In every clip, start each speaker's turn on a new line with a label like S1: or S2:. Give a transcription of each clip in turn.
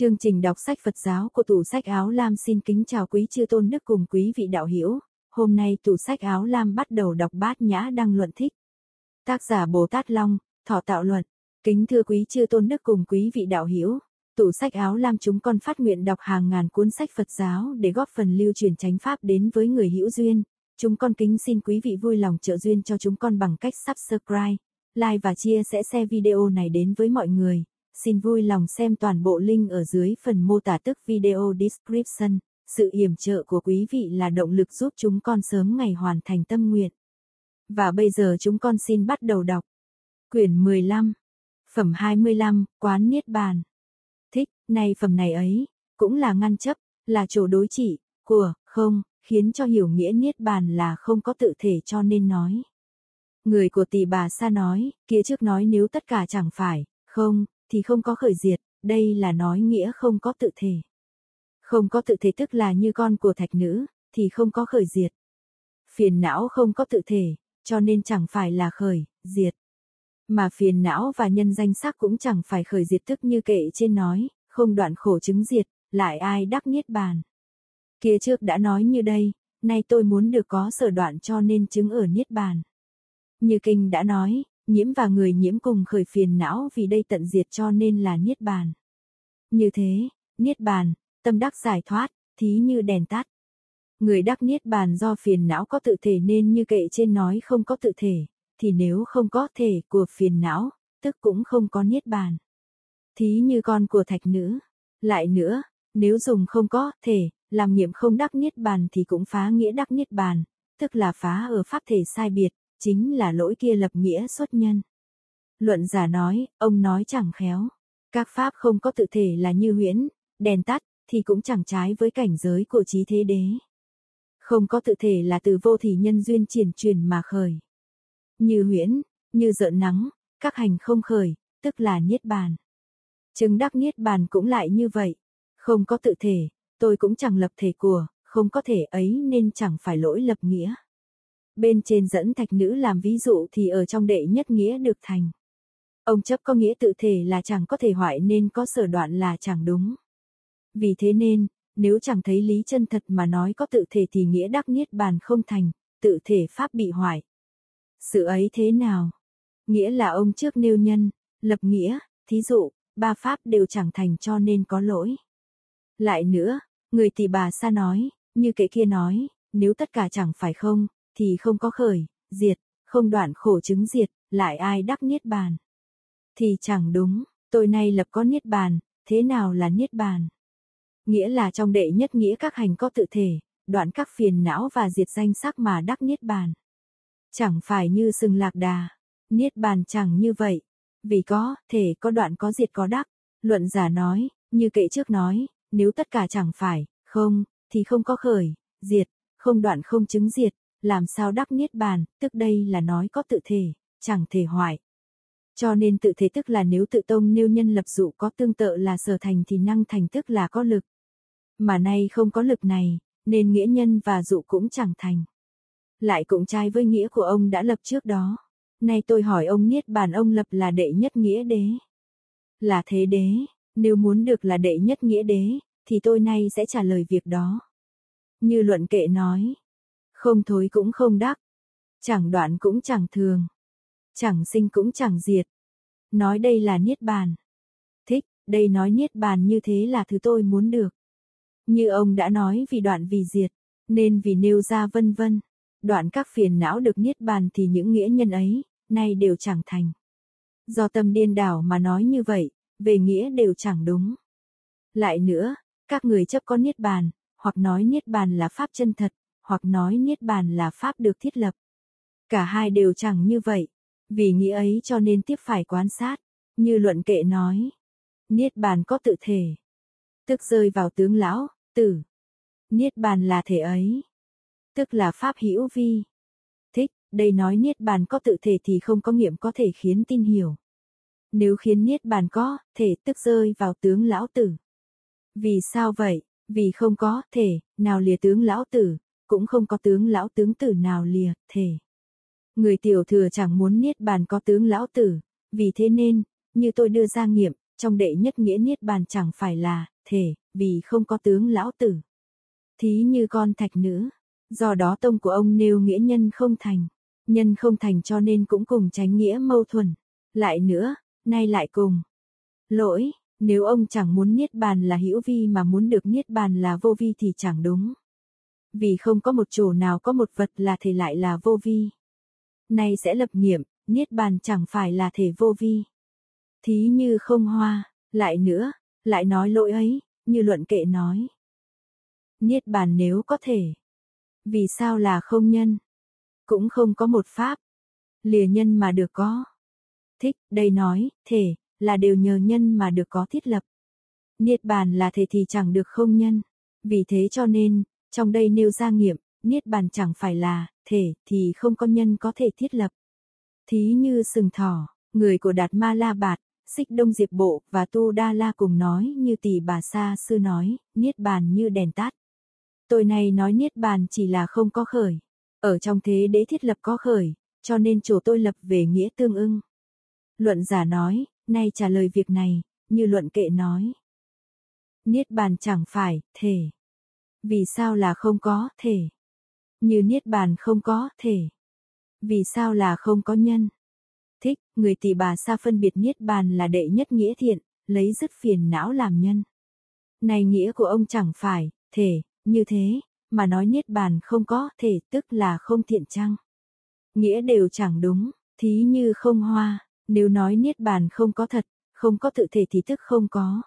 S1: Chương trình đọc sách Phật giáo của tủ sách áo lam xin kính chào quý chư tôn đức cùng quý vị đạo hữu. Hôm nay tủ sách áo lam bắt đầu đọc bát nhã đăng luận thích. Tác giả Bồ Tát Long, thọ tạo luận. Kính thưa quý chư tôn đức cùng quý vị đạo hữu. Tủ sách áo lam chúng con phát nguyện đọc hàng ngàn cuốn sách Phật giáo để góp phần lưu truyền chánh pháp đến với người hữu duyên. Chúng con kính xin quý vị vui lòng trợ duyên cho chúng con bằng cách subscribe, like và chia sẻ video này đến với mọi người. Xin vui lòng xem toàn bộ link ở dưới phần mô tả tức video description. Sự yểm trợ của quý vị là động lực giúp chúng con sớm ngày hoàn thành tâm nguyện. Và bây giờ chúng con xin bắt đầu đọc. Quyển 15. Phẩm 25, Quán Niết Bàn. Thích, này phẩm này ấy, cũng là ngăn chấp, là chỗ đối trị, của, không, khiến cho hiểu nghĩa Niết Bàn là không có tự thể cho nên nói. Người của tỷ bà sa nói, kia trước nói nếu tất cả chẳng phải, không, thì không có khởi diệt, đây là nói nghĩa không có tự thể. Không có tự thể tức là như con của thạch nữ, thì không có khởi diệt. Phiền não không có tự thể, cho nên chẳng phải là khởi, diệt. Mà phiền não và nhân danh sắc cũng chẳng phải khởi diệt tức như kệ trên nói, không đoạn khổ chứng diệt, lại ai đắc niết bàn. Kia trước đã nói như đây, nay tôi muốn được có sở đoạn cho nên chứng ở niết bàn. Như kinh đã nói, nhiễm và người nhiễm cùng khởi phiền não vì đây tận diệt cho nên là niết bàn. Như thế, niết bàn, tâm đắc giải thoát, thí như đèn tắt. Người đắc niết bàn do phiền não có tự thể nên như kệ trên nói không có tự thể, thì nếu không có thể của phiền não, tức cũng không có niết bàn. Thí như con của thạch nữ. Lại nữa, nếu dùng không có thể, làm nghiệm không đắc niết bàn thì cũng phá nghĩa đắc niết bàn, tức là phá ở pháp thể sai biệt, chính là lỗi kia lập nghĩa xuất nhân. Luận giả nói, ông nói chẳng khéo. Các pháp không có tự thể là như huyễn, đèn tắt, thì cũng chẳng trái với cảnh giới của trí thế đế. Không có tự thể là từ vô thì nhân duyên triển truyền mà khởi. Như huyễn, như rợn nắng, các hành không khởi, tức là niết bàn. Chứng đắc niết bàn cũng lại như vậy. Không có tự thể, tôi cũng chẳng lập thể của, không có thể ấy nên chẳng phải lỗi lập nghĩa. Bên trên dẫn thạch nữ làm ví dụ thì ở trong đệ nhất nghĩa được thành. Ông chấp có nghĩa tự thể là chẳng có thể hoại nên có sở đoạn là chẳng đúng. Vì thế nên, nếu chẳng thấy lý chân thật mà nói có tự thể thì nghĩa đắc niết bàn không thành, tự thể pháp bị hoại. Sự ấy thế nào? Nghĩa là ông trước nêu nhân, lập nghĩa, thí dụ, ba pháp đều chẳng thành cho nên có lỗi. Lại nữa, người tỷ bà xa nói, như kệ kia nói, nếu tất cả chẳng phải không, thì không có khởi, diệt, không đoạn khổ chứng diệt, lại ai đắc niết bàn. Thì chẳng đúng, tôi nay lập có niết bàn, thế nào là niết bàn? Nghĩa là trong đệ nhất nghĩa các hành có tự thể, đoạn các phiền não và diệt danh sắc mà đắc niết bàn. Chẳng phải như sừng lạc đà, niết bàn chẳng như vậy, vì có, thể có đoạn có diệt có đắc, luận giả nói, như kệ trước nói, nếu tất cả chẳng phải, không, thì không có khởi, diệt, không đoạn không chứng diệt, làm sao đắc niết bàn, tức đây là nói có tự thể, chẳng thể hoại. Cho nên tự thể tức là nếu tự tông nêu nhân lập dụ có tương tự là sở thành thì năng thành tức là có lực. Mà nay không có lực này, nên nghĩa nhân và dụ cũng chẳng thành. Lại cũng trai với nghĩa của ông đã lập trước đó. Nay tôi hỏi ông niết bàn ông lập là đệ nhất nghĩa đế. Là thế đế, nếu muốn được là đệ nhất nghĩa đế, thì tôi nay sẽ trả lời việc đó. Như luận kệ nói, không thối cũng không đắc. Chẳng đoạn cũng chẳng thường. Chẳng sinh cũng chẳng diệt. Nói đây là niết bàn. Thích, đây nói niết bàn như thế là thứ tôi muốn được. Như ông đã nói vì đoạn vì diệt, nên vì nêu ra vân vân. Đoạn các phiền não được niết bàn thì những nghĩa nhân ấy, nay đều chẳng thành. Do tâm điên đảo mà nói như vậy, về nghĩa đều chẳng đúng. Lại nữa, các người chấp có niết bàn, hoặc nói niết bàn là pháp chân thật, hoặc nói niết bàn là pháp được thiết lập. Cả hai đều chẳng như vậy, vì nghĩ ấy cho nên tiếp phải quan sát, như luận kệ nói. Niết bàn có tự thể, tức rơi vào tướng lão, tử. Niết bàn là thể ấy, tức là pháp hữu vi. Thích, đây nói niết bàn có tự thể thì không có nghiệm có thể khiến tin hiểu. Nếu khiến niết bàn có, thể tức rơi vào tướng lão tử. Vì sao vậy? Vì không có thể, nào lìa tướng lão tử, cũng không có tướng lão tướng tử nào lìa, thể. Người tiểu thừa chẳng muốn niết bàn có tướng lão tử, vì thế nên, như tôi đưa ra nghiệm, trong đệ nhất nghĩa niết bàn chẳng phải là, thể, vì không có tướng lão tử. Thí như con thạch nữ, do đó tông của ông nêu nghĩa nhân không thành, nhân không thành cho nên cũng cùng tránh nghĩa mâu thuẫn. Lại nữa, nay lại cùng. Lỗi, nếu ông chẳng muốn niết bàn là hữu vi mà muốn được niết bàn là vô vi thì chẳng đúng. Vì không có một chỗ nào có một vật là thể lại là vô vi. Nay sẽ lập nghiệm, niết bàn chẳng phải là thể vô vi. Thí như không hoa, lại nữa, lại nói lỗi ấy, như luận kệ nói. Niết bàn nếu có thể. Vì sao là không nhân? Cũng không có một pháp. Lìa nhân mà được có. Thích, đây nói, thể, là đều nhờ nhân mà được có thiết lập. Niết bàn là thể thì chẳng được không nhân. Vì thế cho nên, trong đây nêu ra nghiệm, niết bàn chẳng phải là, thể, thì không có nhân có thể thiết lập. Thí như sừng thỏ, người của Đạt Ma La Bạt, Xích Đông Diệp Bộ và Tu Đa La cùng nói như tỷ bà Sa Sư nói, niết bàn như đèn tắt. Tôi này nói niết bàn chỉ là không có khởi. Ở trong thế đế thiết lập có khởi, cho nên chủ tôi lập về nghĩa tương ưng. Luận giả nói, nay trả lời việc này, như luận kệ nói. Niết bàn chẳng phải, thể. Vì sao là không có, thể. Như niết bàn không có, thể. Vì sao là không có nhân. Thích, người tỷ bà xa phân biệt niết bàn là đệ nhất nghĩa thiện, lấy dứt phiền não làm nhân. Này nghĩa của ông chẳng phải, thể, như thế, mà nói niết bàn không có thể tức là không thiện chăng? Nghĩa đều chẳng đúng, thí như không hoa, nếu nói niết bàn không có thật, không có tự thể thì tức không có.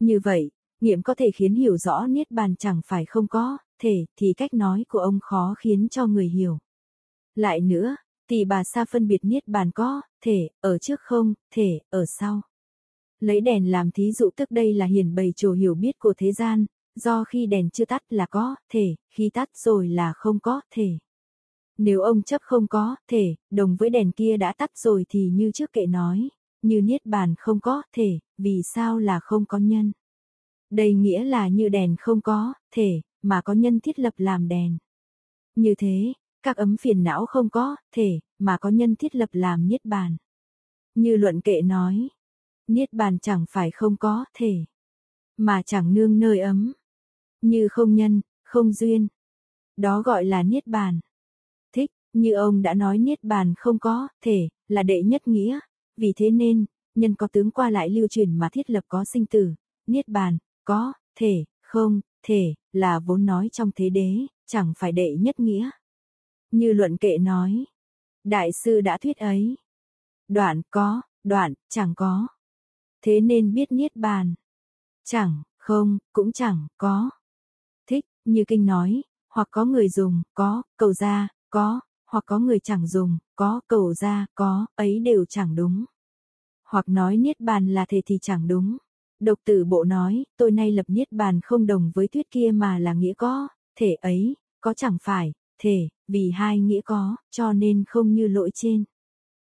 S1: Như vậy, nghiệm có thể khiến hiểu rõ niết bàn chẳng phải không có, thể thì cách nói của ông khó khiến cho người hiểu. Lại nữa, tỷ bà sa phân biệt niết bàn có, thể, ở trước không, thể, ở sau. Lấy đèn làm thí dụ tức đây là hiển bày trồ hiểu biết của thế gian, do khi đèn chưa tắt là có, thể, khi tắt rồi là không có, thể. Nếu ông chấp không có, thể, đồng với đèn kia đã tắt rồi thì như trước kệ nói, như niết bàn không có, thể, vì sao là không có nhân. Đây nghĩa là như đèn không có, thể, mà có nhân thiết lập làm đèn. Như thế, các ấm phiền não không có, thể, mà có nhân thiết lập làm niết bàn. Như luận kệ nói, niết bàn chẳng phải không có, thể, mà chẳng nương nơi ấm như không nhân, không duyên. Đó gọi là niết bàn. Thích, như ông đã nói niết bàn không có, thể, là đệ nhất nghĩa, vì thế nên, nhân có tướng qua lại lưu truyền mà thiết lập có sinh tử, niết bàn, có, thể, không, thể, là vốn nói trong thế đế, chẳng phải đệ nhất nghĩa. Như luận kệ nói, đại sư đã thuyết ấy. Đoạn có, đoạn, chẳng có. Thế nên biết niết bàn. Chẳng, không, cũng chẳng, có thích như kinh nói, hoặc có người dùng, có, cầu ra, có, hoặc có người chẳng dùng, có, cầu ra, có, ấy đều chẳng đúng. Hoặc nói niết bàn là thể thì chẳng đúng. Độc tử bộ nói, tôi nay lập niết bàn không đồng với thuyết kia mà là nghĩa có, thể ấy, có chẳng phải, thể, vì hai nghĩa có, cho nên không như lỗi trên.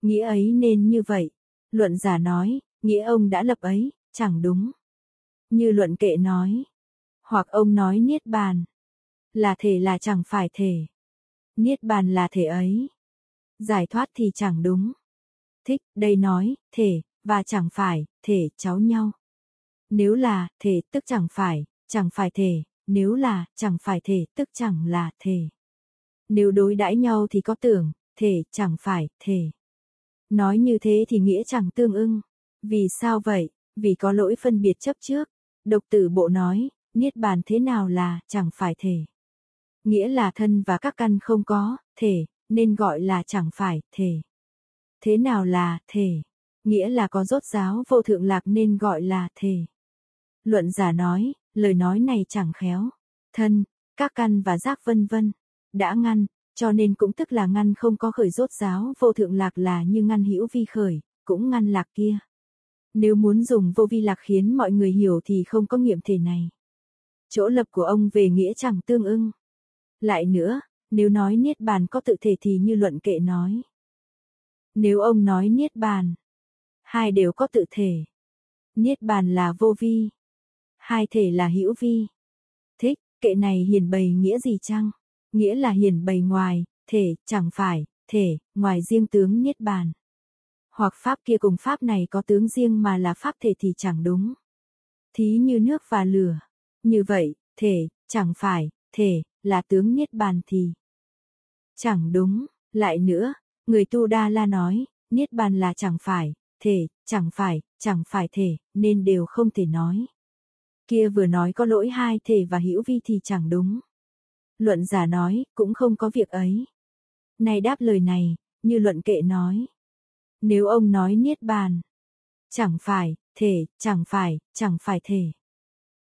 S1: Nghĩa ấy nên như vậy. Luận giả nói, nghĩa ông đã lập ấy, chẳng đúng. Như luận kệ nói, hoặc ông nói niết bàn. Là thể là chẳng phải thể. Niết bàn là thể ấy. Giải thoát thì chẳng đúng. Thích, đây nói, thể, và chẳng phải, thể cháu nhau. Nếu là, thể tức chẳng phải, chẳng phải thể, nếu là, chẳng phải thể tức chẳng là thể. Nếu đối đãi nhau thì có tưởng, thể chẳng phải, thể. Nói như thế thì nghĩa chẳng tương ưng. Vì sao vậy? Vì có lỗi phân biệt chấp trước. Độc tử bộ nói, Niết bàn thế nào là chẳng phải thể. Nghĩa là thân và các căn không có, thể, nên gọi là chẳng phải, thể. Thế nào là thể? Nghĩa là có rốt giáo vô thượng lạc nên gọi là thể. Luận giả nói, lời nói này chẳng khéo. Thân, các căn và giác vân vân, đã ngăn, cho nên cũng tức là ngăn không có khởi rốt giáo vô thượng lạc là như ngăn hữu vi khởi, cũng ngăn lạc kia. Nếu muốn dùng vô vi lạc khiến mọi người hiểu thì không có nghiệm thể này. Chỗ lập của ông về nghĩa chẳng tương ưng. Lại nữa, nếu nói niết bàn có tự thể thì như luận kệ nói. Nếu ông nói niết bàn, hai đều có tự thể. Niết bàn là vô vi, hai thể là hữu vi. Thích, kệ này hiển bày nghĩa gì chăng? Nghĩa là hiển bày ngoài, thể, chẳng phải, thể, ngoài riêng tướng niết bàn. Hoặc pháp kia cùng pháp này có tướng riêng mà là pháp thể thì chẳng đúng. Thí như nước và lửa. Như vậy, thể, chẳng phải, thể, là tướng niết bàn thì. Chẳng đúng, lại nữa, người tu đa la nói, niết bàn là chẳng phải, thể, chẳng phải, chẳng phải thể, nên đều không thể nói. Kia vừa nói có lỗi hai thể và hữu vi thì chẳng đúng. Luận giả nói, cũng không có việc ấy. Này đáp lời này, như luận kệ nói. Nếu ông nói niết bàn, chẳng phải, thể, chẳng phải, chẳng phải thể.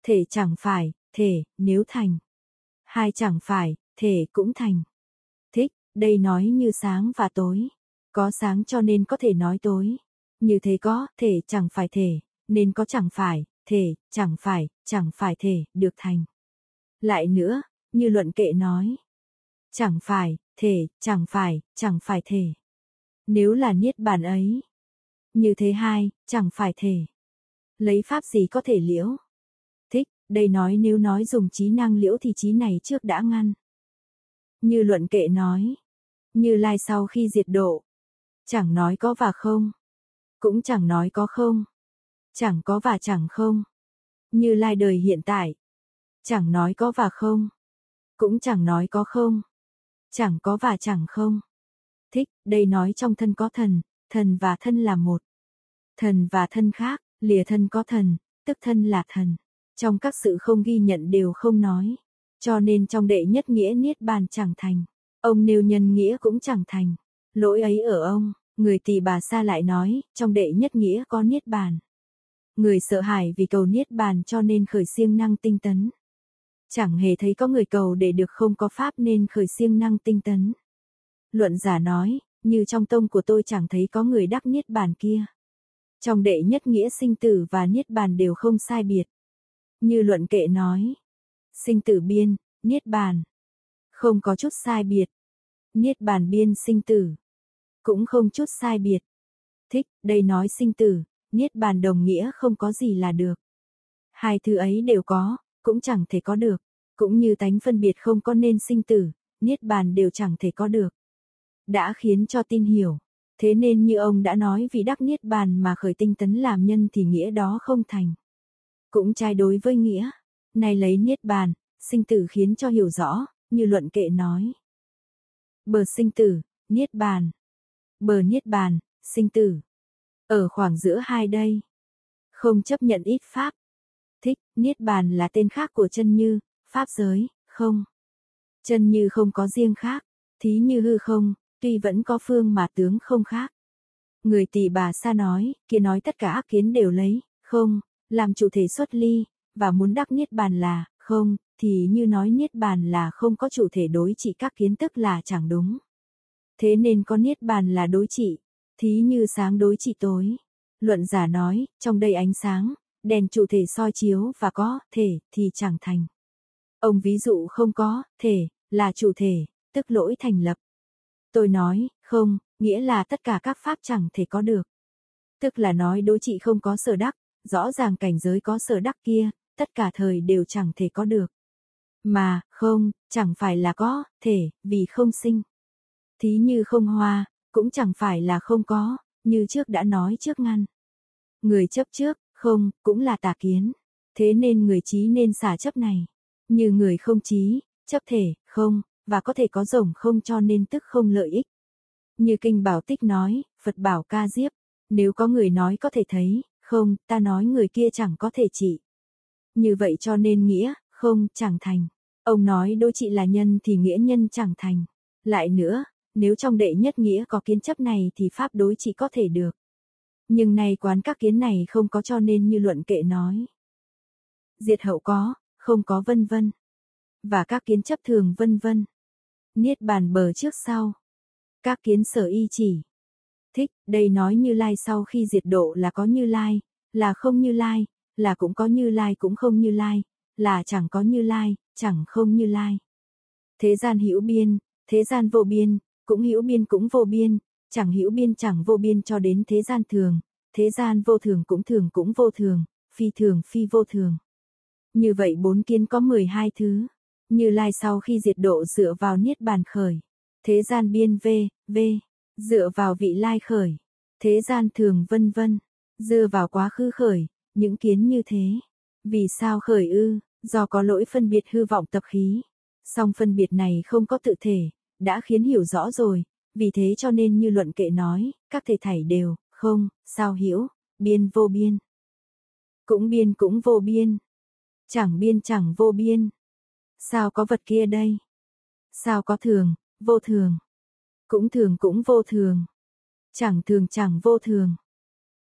S1: Thể chẳng phải, thể, nếu thành. Hai chẳng phải, thể cũng thành. Thích, đây nói như sáng và tối. Có sáng cho nên có thể nói tối. Như thế có, thể chẳng phải thể, nên có chẳng phải, thể, chẳng phải, chẳng phải thể, được thành. Lại nữa, như luận kệ nói. Chẳng phải, thể, chẳng phải, chẳng phải thể. Nếu là niết bàn ấy. Như thế hai, chẳng phải thể. Lấy pháp gì có thể liễu? Thích, đây nói nếu nói dùng trí năng liễu thì trí này trước đã ngăn. Như luận kệ nói. Như lai sau khi diệt độ. Chẳng nói có và không. Cũng chẳng nói có không. Chẳng có và chẳng không. Như lai đời hiện tại. Chẳng nói có và không. Cũng chẳng nói có không. Chẳng có và chẳng không. Thích, đây nói trong thân có thần, thần và thân là một. Thần và thân khác, lìa thân có thần, tức thân là thần. Trong các sự không ghi nhận đều không nói. Cho nên trong đệ nhất nghĩa niết bàn chẳng thành. Ông nêu nhân nghĩa cũng chẳng thành. Lỗi ấy ở ông, người tỳ bà xa lại nói, trong đệ nhất nghĩa có niết bàn. Người sợ hãi vì cầu niết bàn cho nên khởi siêng năng tinh tấn. Chẳng hề thấy có người cầu để được không có pháp nên khởi siêng năng tinh tấn. Luận giả nói, như trong tông của tôi chẳng thấy có người đắc niết bàn kia. Trong đệ nhất nghĩa sinh tử và niết bàn đều không sai biệt. Như luận kệ nói, sinh tử biên, niết bàn, không có chút sai biệt. Niết bàn biên sinh tử, cũng không chút sai biệt. Thích, đây nói sinh tử, niết bàn đồng nghĩa không có gì là được. Hai thứ ấy đều có, cũng chẳng thể có được, cũng như tánh phân biệt không có nên sinh tử, niết bàn đều chẳng thể có được. Đã khiến cho tin hiểu, thế nên như ông đã nói vì đắc niết bàn mà khởi tinh tấn làm nhân thì nghĩa đó không thành. Cũng trái đối với nghĩa, này lấy niết bàn, sinh tử khiến cho hiểu rõ, như luận kệ nói. Bờ sinh tử, niết bàn. Bờ niết bàn, sinh tử. Ở khoảng giữa hai đây. Không chấp nhận ít pháp, thích, Niết Bàn là tên khác của chân như, Pháp giới, không. Chân như không có riêng khác, thí như hư không, tuy vẫn có phương mà tướng không khác. Người tỷ bà xa nói, kia nói tất cả ác kiến đều lấy, không, làm chủ thể xuất ly, và muốn đắc Niết Bàn là, không, thì như nói Niết Bàn là không có chủ thể đối trị các kiến tức là chẳng đúng. Thế nên có Niết Bàn là đối trị, thí như sáng đối trị tối. Luận giả nói, trong đây ánh sáng, đèn chủ thể soi chiếu và có thể thì chẳng thành. Ông ví dụ không có thể là chủ thể, tức lỗi thành lập. Tôi nói, không, nghĩa là tất cả các pháp chẳng thể có được. Tức là nói đối trị không có sở đắc, rõ ràng cảnh giới có sở đắc kia, tất cả thời đều chẳng thể có được. Mà, không, chẳng phải là có, thể, vì không sinh. Thí như không hoa, cũng chẳng phải là không có, như trước đã nói trước ngăn. Người chấp trước, không, cũng là tà kiến. Thế nên người trí nên xả chấp này. Như người không trí, chấp thể, không, và có thể có rồng không cho nên tức không lợi ích. Như kinh bảo tích nói, Phật bảo ca diếp, nếu có người nói có thể thấy, không, ta nói người kia chẳng có thể trị. Như vậy cho nên nghĩa, không, chẳng thành. Ông nói đôi trị là nhân thì nghĩa nhân chẳng thành. Lại nữa, nếu trong đệ nhất nghĩa có kiến chấp này thì pháp đối trị có thể được. Nhưng này quán các kiến này không có cho nên như luận kệ nói. Diệt hậu có, không có vân vân. Và các kiến chấp thường vân vân. Niết bàn bờ trước sau. Các kiến sở y chỉ. Thích, đây nói như lai sau khi diệt độ là có như lai, là không như lai, là cũng có như lai cũng không như lai, là chẳng có như lai, chẳng không như lai. Thế gian hữu biên, thế gian vô biên, cũng hữu biên cũng vô biên, chẳng hữu biên chẳng vô biên cho đến thế gian thường, thế gian vô thường cũng thường cũng vô thường, phi thường phi vô thường. Như vậy bốn kiến có 12 thứ, như lai sau khi diệt độ dựa vào niết bàn khởi, thế gian biên v, v, dựa vào vị lai khởi, Thế gian thường vân vân, dựa vào quá khứ khởi, những kiến như thế. Vì sao khởi ư, do có lỗi phân biệt hư vọng tập khí. Song phân biệt này không có tự thể, đã khiến hiểu rõ rồi, vì thế cho nên như luận kệ nói, các thể thảy đều, không, sao hiểu, biên vô biên. Cũng biên cũng vô biên. Chẳng biên chẳng vô biên. Sao có vật kia đây? Sao có thường, vô thường. Cũng thường cũng vô thường. Chẳng thường chẳng vô thường.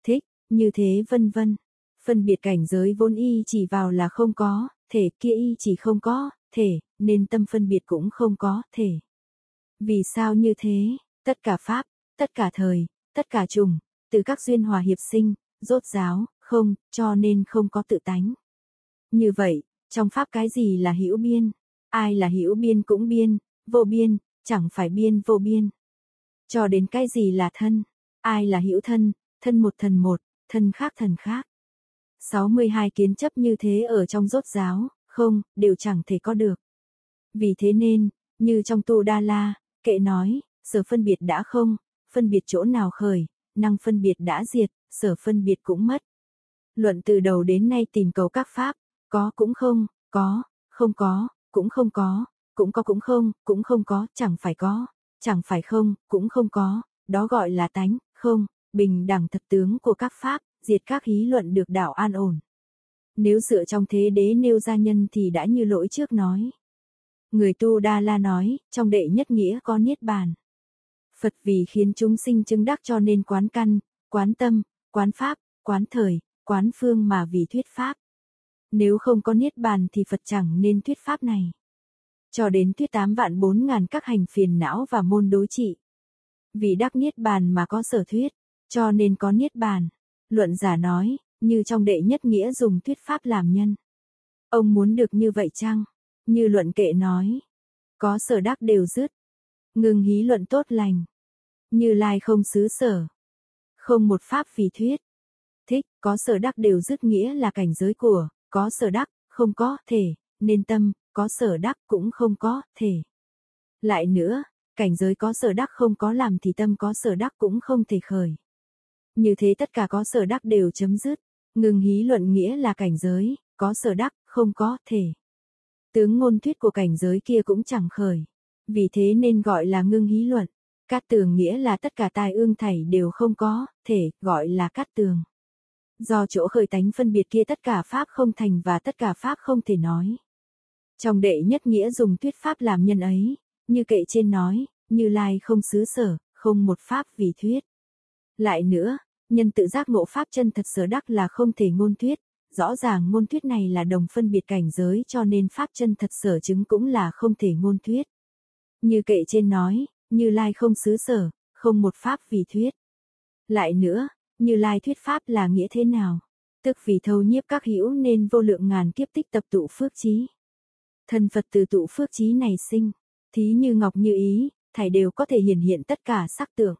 S1: Thích, như thế vân vân. Phân biệt cảnh giới vốn y chỉ vào là không có, thể kia y chỉ không có, thể, nên tâm phân biệt cũng không có, thể. Vì sao như thế? Tất cả pháp, tất cả thời, tất cả trùng, từ các duyên hòa hiệp sinh, rốt giáo, không, cho nên không có tự tánh. Như vậy, trong pháp cái gì là hữu biên? Ai là hữu biên cũng biên, vô biên, chẳng phải biên vô biên. Cho đến cái gì là thân? Ai là hữu thân? Thân một thần một, thân khác thần khác. 62 kiến chấp như thế ở trong rốt giáo, không, đều chẳng thể có được. Vì thế nên, như trong tu Đa La, kệ nói, sở phân biệt đã không, phân biệt chỗ nào khởi, năng phân biệt đã diệt, sở phân biệt cũng mất. Luận từ đầu đến nay tìm cầu các pháp, có cũng không, có, không có, cũng không có, cũng có cũng không, cũng không có, chẳng phải có, chẳng phải không, cũng không có, đó gọi là tánh, không, bình đẳng thật tướng của các pháp, diệt các hí luận được đạo an ổn. Nếu dựa trong thế đế nêu ra nhân thì đã như lỗi trước nói. Người tu Đa La nói, trong đệ nhất nghĩa có niết bàn. Phật vì khiến chúng sinh chứng đắc cho nên quán căn, quán tâm, quán pháp, quán thời, quán phương mà vì thuyết pháp. Nếu không có niết bàn thì Phật chẳng nên thuyết pháp này. Cho đến thuyết tám vạn bốn ngàn các hành phiền não và môn đối trị. Vì đắc niết bàn mà có sở thuyết, cho nên có niết bàn. Luận giả nói, như trong đệ nhất nghĩa dùng thuyết pháp làm nhân. Ông muốn được như vậy chăng? Như luận kệ nói, có sở đắc đều dứt. Ngừng hí luận tốt lành. Như lai không xứ sở. Không một pháp vì thuyết. Thích, có sở đắc đều dứt nghĩa là cảnh giới của, có sở đắc, không có, thể, nên tâm, có sở đắc cũng không có, thể. Lại nữa, cảnh giới có sở đắc không có làm thì tâm có sở đắc cũng không thể khởi. Như thế tất cả có sở đắc đều chấm dứt. Ngừng hí luận nghĩa là cảnh giới, có sở đắc, không có, thể. Tướng ngôn thuyết của cảnh giới kia cũng chẳng khởi. Vì thế nên gọi là ngưng hí luận. Cát tường nghĩa là tất cả tai ương thảy đều không có, thể, gọi là cát tường. Do chỗ khởi tánh phân biệt kia tất cả pháp không thành và tất cả pháp không thể nói. Trong đệ nhất nghĩa dùng thuyết pháp làm nhân ấy, như kệ trên nói, như lai không xứ sở, không một pháp vì thuyết. Lại nữa, nhân tự giác ngộ pháp chân thật sở đắc là không thể ngôn thuyết, rõ ràng ngôn thuyết này là đồng phân biệt cảnh giới cho nên pháp chân thật sở chứng cũng là không thể ngôn thuyết. Như kệ trên nói, như lai không xứ sở, không một pháp vì thuyết. Lại nữa, như lai thuyết pháp là nghĩa thế nào? Tức vì thâu nhiếp các hữu nên vô lượng ngàn kiếp tích tập tụ phước trí. Thân Phật từ tụ phước trí này sinh, thí như ngọc như ý, thảy đều có thể hiển hiện tất cả sắc tượng.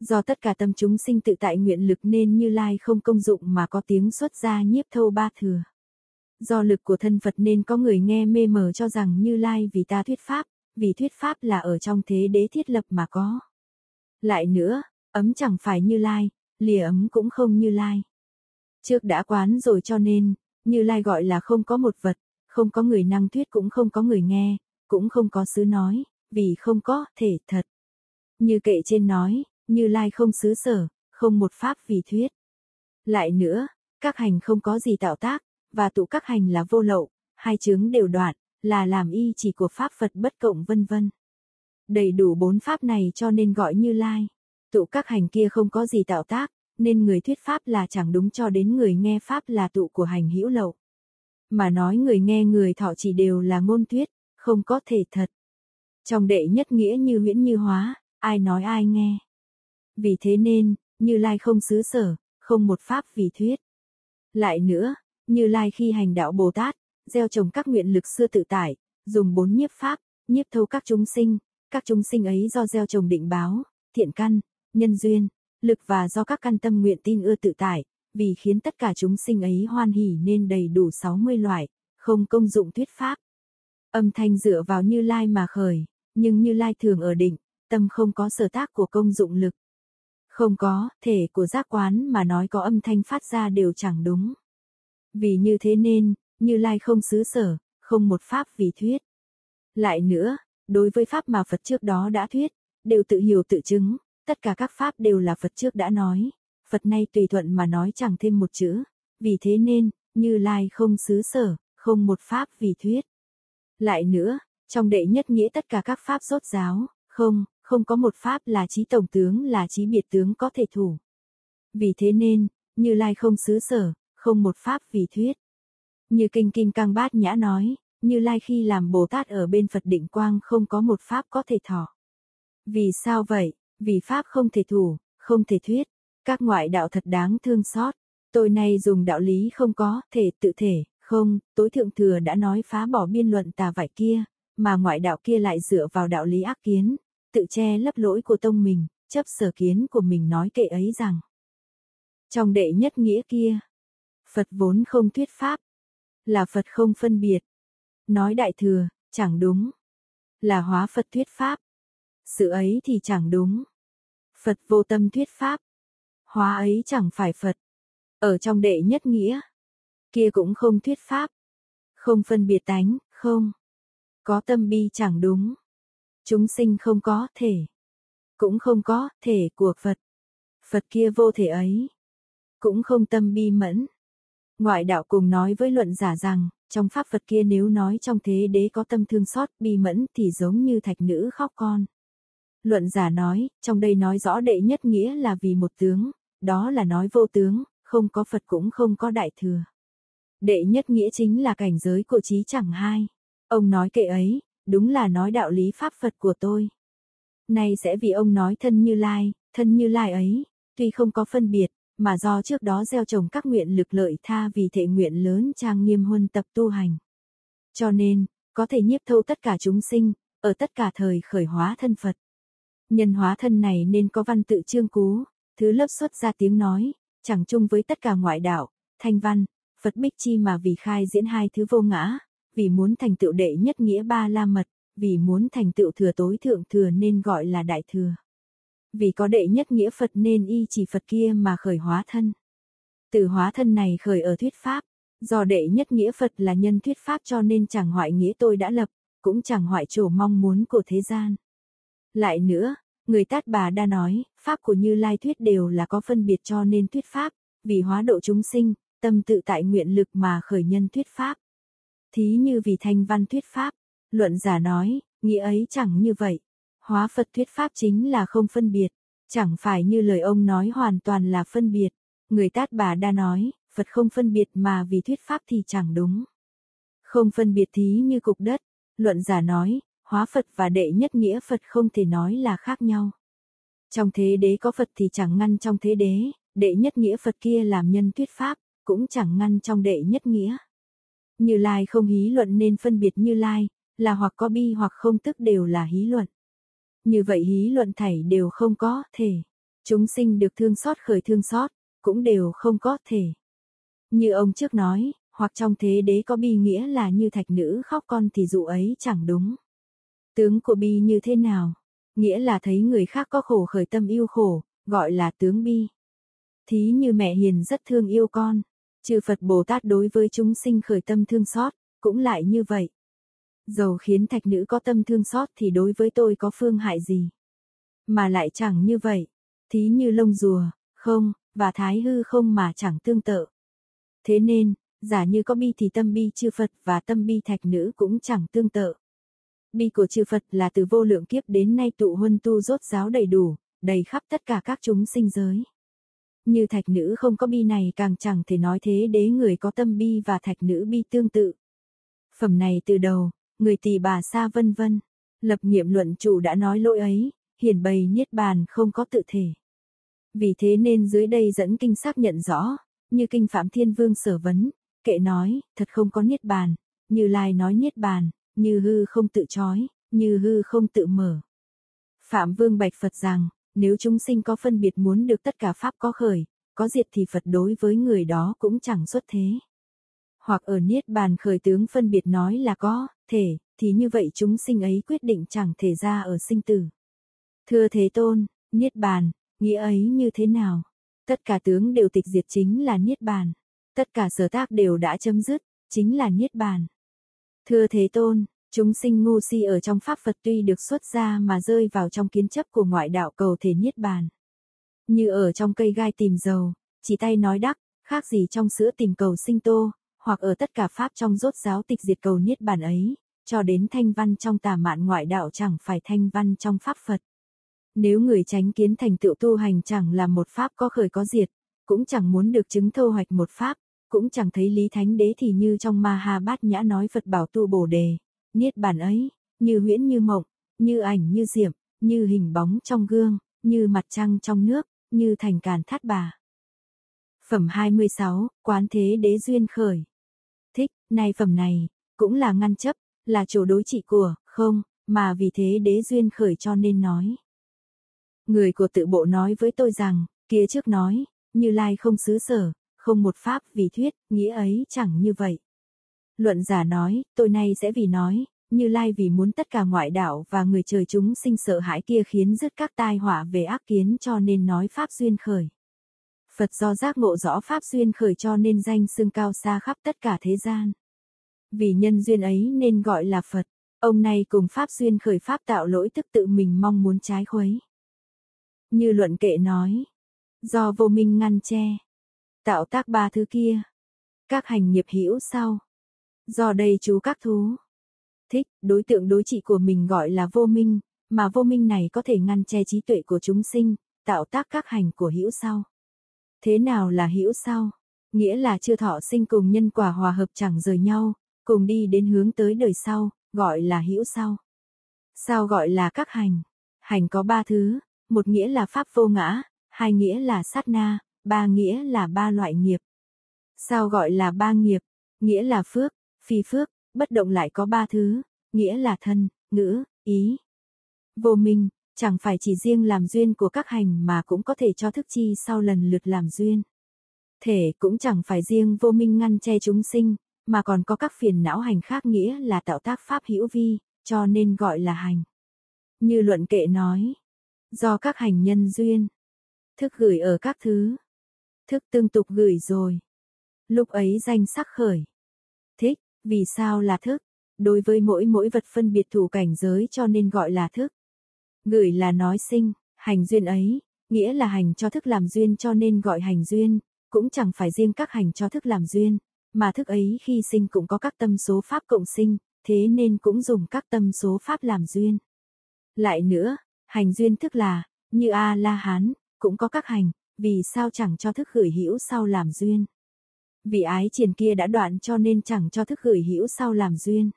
S1: Do tất cả tâm chúng sinh tự tại nguyện lực nên Như Lai không công dụng mà có tiếng xuất ra nhiếp thâu ba thừa. Do lực của thân Phật nên có người nghe mê mờ cho rằng Như Lai vì ta thuyết pháp, vì thuyết pháp là ở trong thế đế thiết lập mà có. Lại nữa, ấm chẳng phải Như Lai, lìa ấm cũng không Như Lai. Trước đã quán rồi cho nên, Như Lai gọi là không có một vật, không có người năng thuyết cũng không có người nghe, cũng không có sứ nói, vì không có thể thật. Như kệ trên nói, như Lai không xứ sở, không một pháp vì thuyết. Lại nữa, các hành không có gì tạo tác, và tụ các hành là vô lậu, hai chứng đều đoạn, là làm y chỉ của pháp Phật bất cộng vân vân. Đầy đủ bốn pháp này cho nên gọi như Lai. Tụ các hành kia không có gì tạo tác, nên người thuyết pháp là chẳng đúng cho đến người nghe pháp là tụ của hành hữu lậu. Mà nói người nghe người thọ chỉ đều là ngôn thuyết, không có thể thật. Trong đệ nhất nghĩa như huyễn như hóa, ai nói ai nghe. Vì thế nên, Như Lai không xứ sở, không một pháp vì thuyết. Lại nữa, Như Lai khi hành đạo Bồ Tát, gieo trồng các nguyện lực xưa tự tải, dùng bốn nhiếp pháp, nhiếp thâu các chúng sinh, các chúng sinh ấy do gieo trồng định báo, thiện căn, nhân duyên, lực và do các căn tâm nguyện tin ưa tự tải, vì khiến tất cả chúng sinh ấy hoan hỉ nên đầy đủ 60 loại, không công dụng thuyết pháp. Âm thanh dựa vào Như Lai mà khởi, nhưng Như Lai thường ở định, tâm không có sở tác của công dụng lực không có, thể của giác quán mà nói có âm thanh phát ra đều chẳng đúng. Vì như thế nên, Như Lai không xứ sở, không một pháp vì thuyết. Lại nữa, đối với pháp mà Phật trước đó đã thuyết, đều tự hiểu tự chứng, tất cả các pháp đều là Phật trước đã nói, Phật nay tùy thuận mà nói chẳng thêm một chữ, vì thế nên, Như Lai không xứ sở, không một pháp vì thuyết. Lại nữa, trong đệ nhất nghĩa tất cả các pháp rốt giáo, không, không có một pháp là trí tổng tướng là trí biệt tướng có thể thủ. Vì thế nên, Như Lai không xứ sở, không một pháp vì thuyết. Như Kinh Kim Cang Bát Nhã nói, Như Lai khi làm Bồ Tát ở bên Phật định quang không có một pháp có thể thọ. Vì sao vậy? Vì pháp không thể thủ, không thể thuyết. Các ngoại đạo thật đáng thương xót. Tôi nay dùng đạo lý không có, thể tự thể, không, tối thượng thừa đã nói phá bỏ biên luận tà vải kia, mà ngoại đạo kia lại dựa vào đạo lý ác kiến, tự che lấp lỗi của tông mình, chấp sở kiến của mình nói kệ ấy rằng. Trong đệ nhất nghĩa kia, Phật vốn không thuyết pháp, là Phật không phân biệt. Nói đại thừa, chẳng đúng. Là hóa Phật thuyết pháp. Sự ấy thì chẳng đúng. Phật vô tâm thuyết pháp. Hóa ấy chẳng phải Phật. Ở trong đệ nhất nghĩa, kia cũng không thuyết pháp. Không phân biệt tánh, không. Có tâm bi chẳng đúng. Chúng sinh không có thể. Cũng không có thể của Phật. Phật kia vô thể ấy. Cũng không tâm bi mẫn. Ngoại đạo cùng nói với luận giả rằng, trong pháp Phật kia nếu nói trong thế đế có tâm thương xót, bi mẫn thì giống như thạch nữ khóc con. Luận giả nói, trong đây nói rõ đệ nhất nghĩa là vì một tướng, đó là nói vô tướng, không có Phật cũng không có đại thừa. Đệ nhất nghĩa chính là cảnh giới của trí chẳng hai. Ông nói kệ ấy, đúng là nói đạo lý pháp Phật của tôi. Nay sẽ vì ông nói thân như lai, thân như lai ấy, tuy không có phân biệt, mà do trước đó gieo trồng các nguyện lực lợi tha vì thể nguyện lớn trang nghiêm huân tập tu hành. Cho nên, có thể nhiếp thâu tất cả chúng sinh, ở tất cả thời khởi hóa thân Phật. Nhân hóa thân này nên có văn tự trương cú, thứ lớp xuất ra tiếng nói, chẳng chung với tất cả ngoại đạo, thanh văn, Phật bích chi mà vì khai diễn hai thứ vô ngã, vì muốn thành tựu đệ nhất nghĩa ba la mật, vì muốn thành tựu thừa tối thượng thừa nên gọi là đại thừa. Vì có đệ nhất nghĩa Phật nên y chỉ Phật kia mà khởi hóa thân. Từ hóa thân này khởi ở thuyết pháp, do đệ nhất nghĩa Phật là nhân thuyết pháp cho nên chẳng hoại nghĩa tôi đã lập, cũng chẳng hoại chỗ mong muốn của thế gian. Lại nữa, người tát bà đã nói, pháp của Như Lai thuyết đều là có phân biệt cho nên thuyết pháp, vì hóa độ chúng sinh, tâm tự tại nguyện lực mà khởi nhân thuyết pháp. Thí như vì thanh văn thuyết pháp, luận giả nói, nghĩa ấy chẳng như vậy. Hóa Phật thuyết pháp chính là không phân biệt, chẳng phải như lời ông nói hoàn toàn là phân biệt. Người tát bà đa nói, Phật không phân biệt mà vì thuyết pháp thì chẳng đúng. Không phân biệt thí như cục đất, luận giả nói, hóa Phật và đệ nhất nghĩa Phật không thể nói là khác nhau. Trong thế đế có Phật thì chẳng ngăn trong thế đế, đệ nhất nghĩa Phật kia làm nhân thuyết pháp, cũng chẳng ngăn trong đệ nhất nghĩa. Như Lai không hí luận nên phân biệt Như Lai, là hoặc có bi hoặc không tức đều là hí luận. Như vậy hí luận thảy đều không có thể. Chúng sinh được thương xót khởi thương xót, cũng đều không có thể. Như ông trước nói, hoặc trong thế đế có bi nghĩa là như thạch nữ khóc con thì dụ ấy chẳng đúng. Tướng của bi như thế nào? Nghĩa là thấy người khác có khổ khởi tâm yêu khổ, gọi là tướng bi. Thí như mẹ hiền rất thương yêu con, chư Phật Bồ Tát đối với chúng sinh khởi tâm thương xót, cũng lại như vậy. Dầu khiến thạch nữ có tâm thương xót thì đối với tôi có phương hại gì. Mà lại chẳng như vậy. Thí như lông rùa, không, và thái hư không mà chẳng tương tự. Thế nên, giả như có bi thì tâm bi chư Phật và tâm bi thạch nữ cũng chẳng tương tự. Bi của chư Phật là từ vô lượng kiếp đến nay tụ huân tu rốt giáo đầy đủ, đầy khắp tất cả các chúng sinh giới. Như thạch nữ không có bi này càng chẳng thể nói thế đế người có tâm bi và thạch nữ bi tương tự. Phẩm này từ đầu, người tỳ bà xa vân vân. Lập nghiệm luận chủ đã nói lỗi ấy, hiển bày niết bàn không có tự thể. Vì thế nên dưới đây dẫn kinh xác nhận rõ, như kinh Phạm Thiên Vương sở vấn, kệ nói, thật không có niết bàn, như lai nói niết bàn, như hư không tự trói, như hư không tự mở. Phạm Vương bạch Phật rằng, nếu chúng sinh có phân biệt muốn được tất cả pháp có khởi, có diệt thì Phật đối với người đó cũng chẳng xuất thế. Hoặc ở niết bàn khởi tướng phân biệt nói là có, thể, thì như vậy chúng sinh ấy quyết định chẳng thể ra ở sinh tử. Thưa Thế Tôn, niết bàn, Nghĩa ấy như thế nào? Tất cả tướng đều tịch diệt chính là Niết Bàn. Tất cả sở tác đều đã chấm dứt, chính là Niết Bàn. Thưa Thế Tôn, chúng sinh ngu si ở trong Pháp Phật tuy được xuất ra mà rơi vào trong kiến chấp của ngoại đạo cầu thể Niết Bàn. Như ở trong cây gai tìm dầu, chỉ tay nói đắc, khác gì trong sữa tìm cầu sinh tô, hoặc ở tất cả Pháp trong rốt giáo tịch diệt cầu Niết Bàn ấy, cho đến thanh văn trong tà mạn ngoại đạo chẳng phải thanh văn trong Pháp Phật. Nếu người tránh kiến thành tựu tu hành chẳng là một pháp có khởi có diệt, cũng chẳng muốn được chứng thâu hoạch một pháp, cũng chẳng thấy lý thánh đế thì như trong ma ha bát nhã nói Phật bảo tu bổ đề, niết bản ấy, như huyễn như mộng, như ảnh như diệm, như hình bóng trong gương, như mặt trăng trong nước, như thành càn thát bà. Phẩm 26, Quán Thế Đế Duyên Khởi Thích, này phẩm này, cũng là ngăn chấp, là chỗ đối trị của, không, mà vì thế đế duyên khởi cho nên nói. Người của tự bộ nói với tôi rằng, kia trước nói, như lai không xứ sở, không một pháp vì thuyết, nghĩa ấy chẳng như vậy. Luận giả nói, tôi nay sẽ vì nói, như lai vì muốn tất cả ngoại đạo và người trời chúng sinh sợ hãi kia khiến dứt các tai họa về ác kiến cho nên nói pháp duyên khởi. Phật do giác ngộ rõ pháp duyên khởi cho nên danh xưng cao xa khắp tất cả thế gian. Vì nhân duyên ấy nên gọi là Phật, ông này cùng pháp duyên khởi pháp tạo lỗi tức tự mình mong muốn trái khuấy. Như luận kệ nói, do vô minh ngăn che, tạo tác ba thứ kia, các hành nghiệp hữu sau, do đây chú các thú. Thích, đối tượng đối trị của mình gọi là vô minh, mà vô minh này có thể ngăn che trí tuệ của chúng sinh, tạo tác các hành của hữu sau. Thế nào là hữu sau? Nghĩa là chưa thọ sinh cùng nhân quả hòa hợp chẳng rời nhau, cùng đi đến hướng tới đời sau, gọi là hữu sau. Sao gọi là các hành? Hành có ba thứ, một nghĩa là pháp vô ngã, hai nghĩa là sát na, ba nghĩa là ba loại nghiệp. Sao gọi là ba nghiệp? Nghĩa là phước, phi phước, bất động lại có ba thứ, nghĩa là thân, ngữ, ý. Vô minh, chẳng phải chỉ riêng làm duyên của các hành mà cũng có thể cho thức chi sau lần lượt làm duyên. Thể cũng chẳng phải riêng vô minh ngăn che chúng sinh, mà còn có các phiền não hành khác nghĩa là tạo tác pháp hữu vi, cho nên gọi là hành. Như luận kệ nói, do các hành nhân duyên, thức gửi ở các thứ, thức tương tục gửi rồi. Lúc ấy danh sắc khởi. Vì sao là thức? Đối với mỗi mỗi vật phân biệt thủ cảnh giới cho nên gọi là thức. Gửi là nói sinh, hành duyên ấy, nghĩa là hành cho thức làm duyên cho nên gọi hành duyên, cũng chẳng phải riêng các hành cho thức làm duyên, mà thức ấy khi sinh cũng có các tâm số pháp cộng sinh, thế nên cũng dùng các tâm số pháp làm duyên. Lại nữa, hành duyên thức là, như A-la-hán, cũng có các hành, vì sao chẳng cho thức gửi hữu sau làm duyên. Vì ái triền kia đã đoạn cho nên chẳng cho thức gửi hữu sau làm duyên.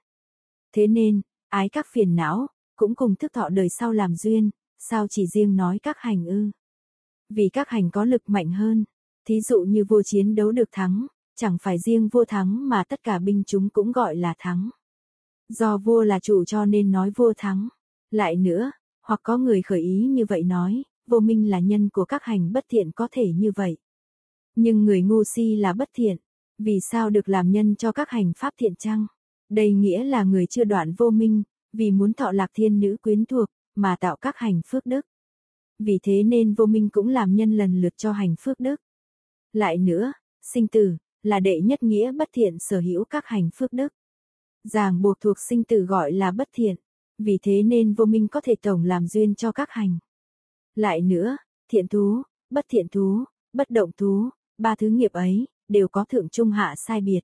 S1: Thế nên, ái các phiền não, cũng cùng thức thọ đời sau làm duyên, sao chỉ riêng nói các hành ư. Vì các hành có lực mạnh hơn, thí dụ như vua chiến đấu được thắng, chẳng phải riêng vua thắng mà tất cả binh chúng cũng gọi là thắng. Do vua là chủ cho nên nói vua thắng. Lại nữa, hoặc có người khởi ý như vậy nói, vô minh là nhân của các hành bất thiện có thể như vậy. Nhưng người ngu si là bất thiện, vì sao được làm nhân cho các hành pháp thiện chăng? Đây nghĩa là người chưa đoạn vô minh, vì muốn thọ lạc thiên nữ quyến thuộc, mà tạo các hành phước đức. Vì thế nên vô minh cũng làm nhân lần lượt cho hành phước đức. Lại nữa, sinh tử, là đệ nhất nghĩa bất thiện sở hữu các hành phước đức. Giảng buộc thuộc sinh tử gọi là bất thiện, vì thế nên vô minh có thể tổng làm duyên cho các hành. Lại nữa, thiện thú, bất thiện thú, bất động thú, ba thứ nghiệp ấy, đều có thượng trung hạ sai biệt.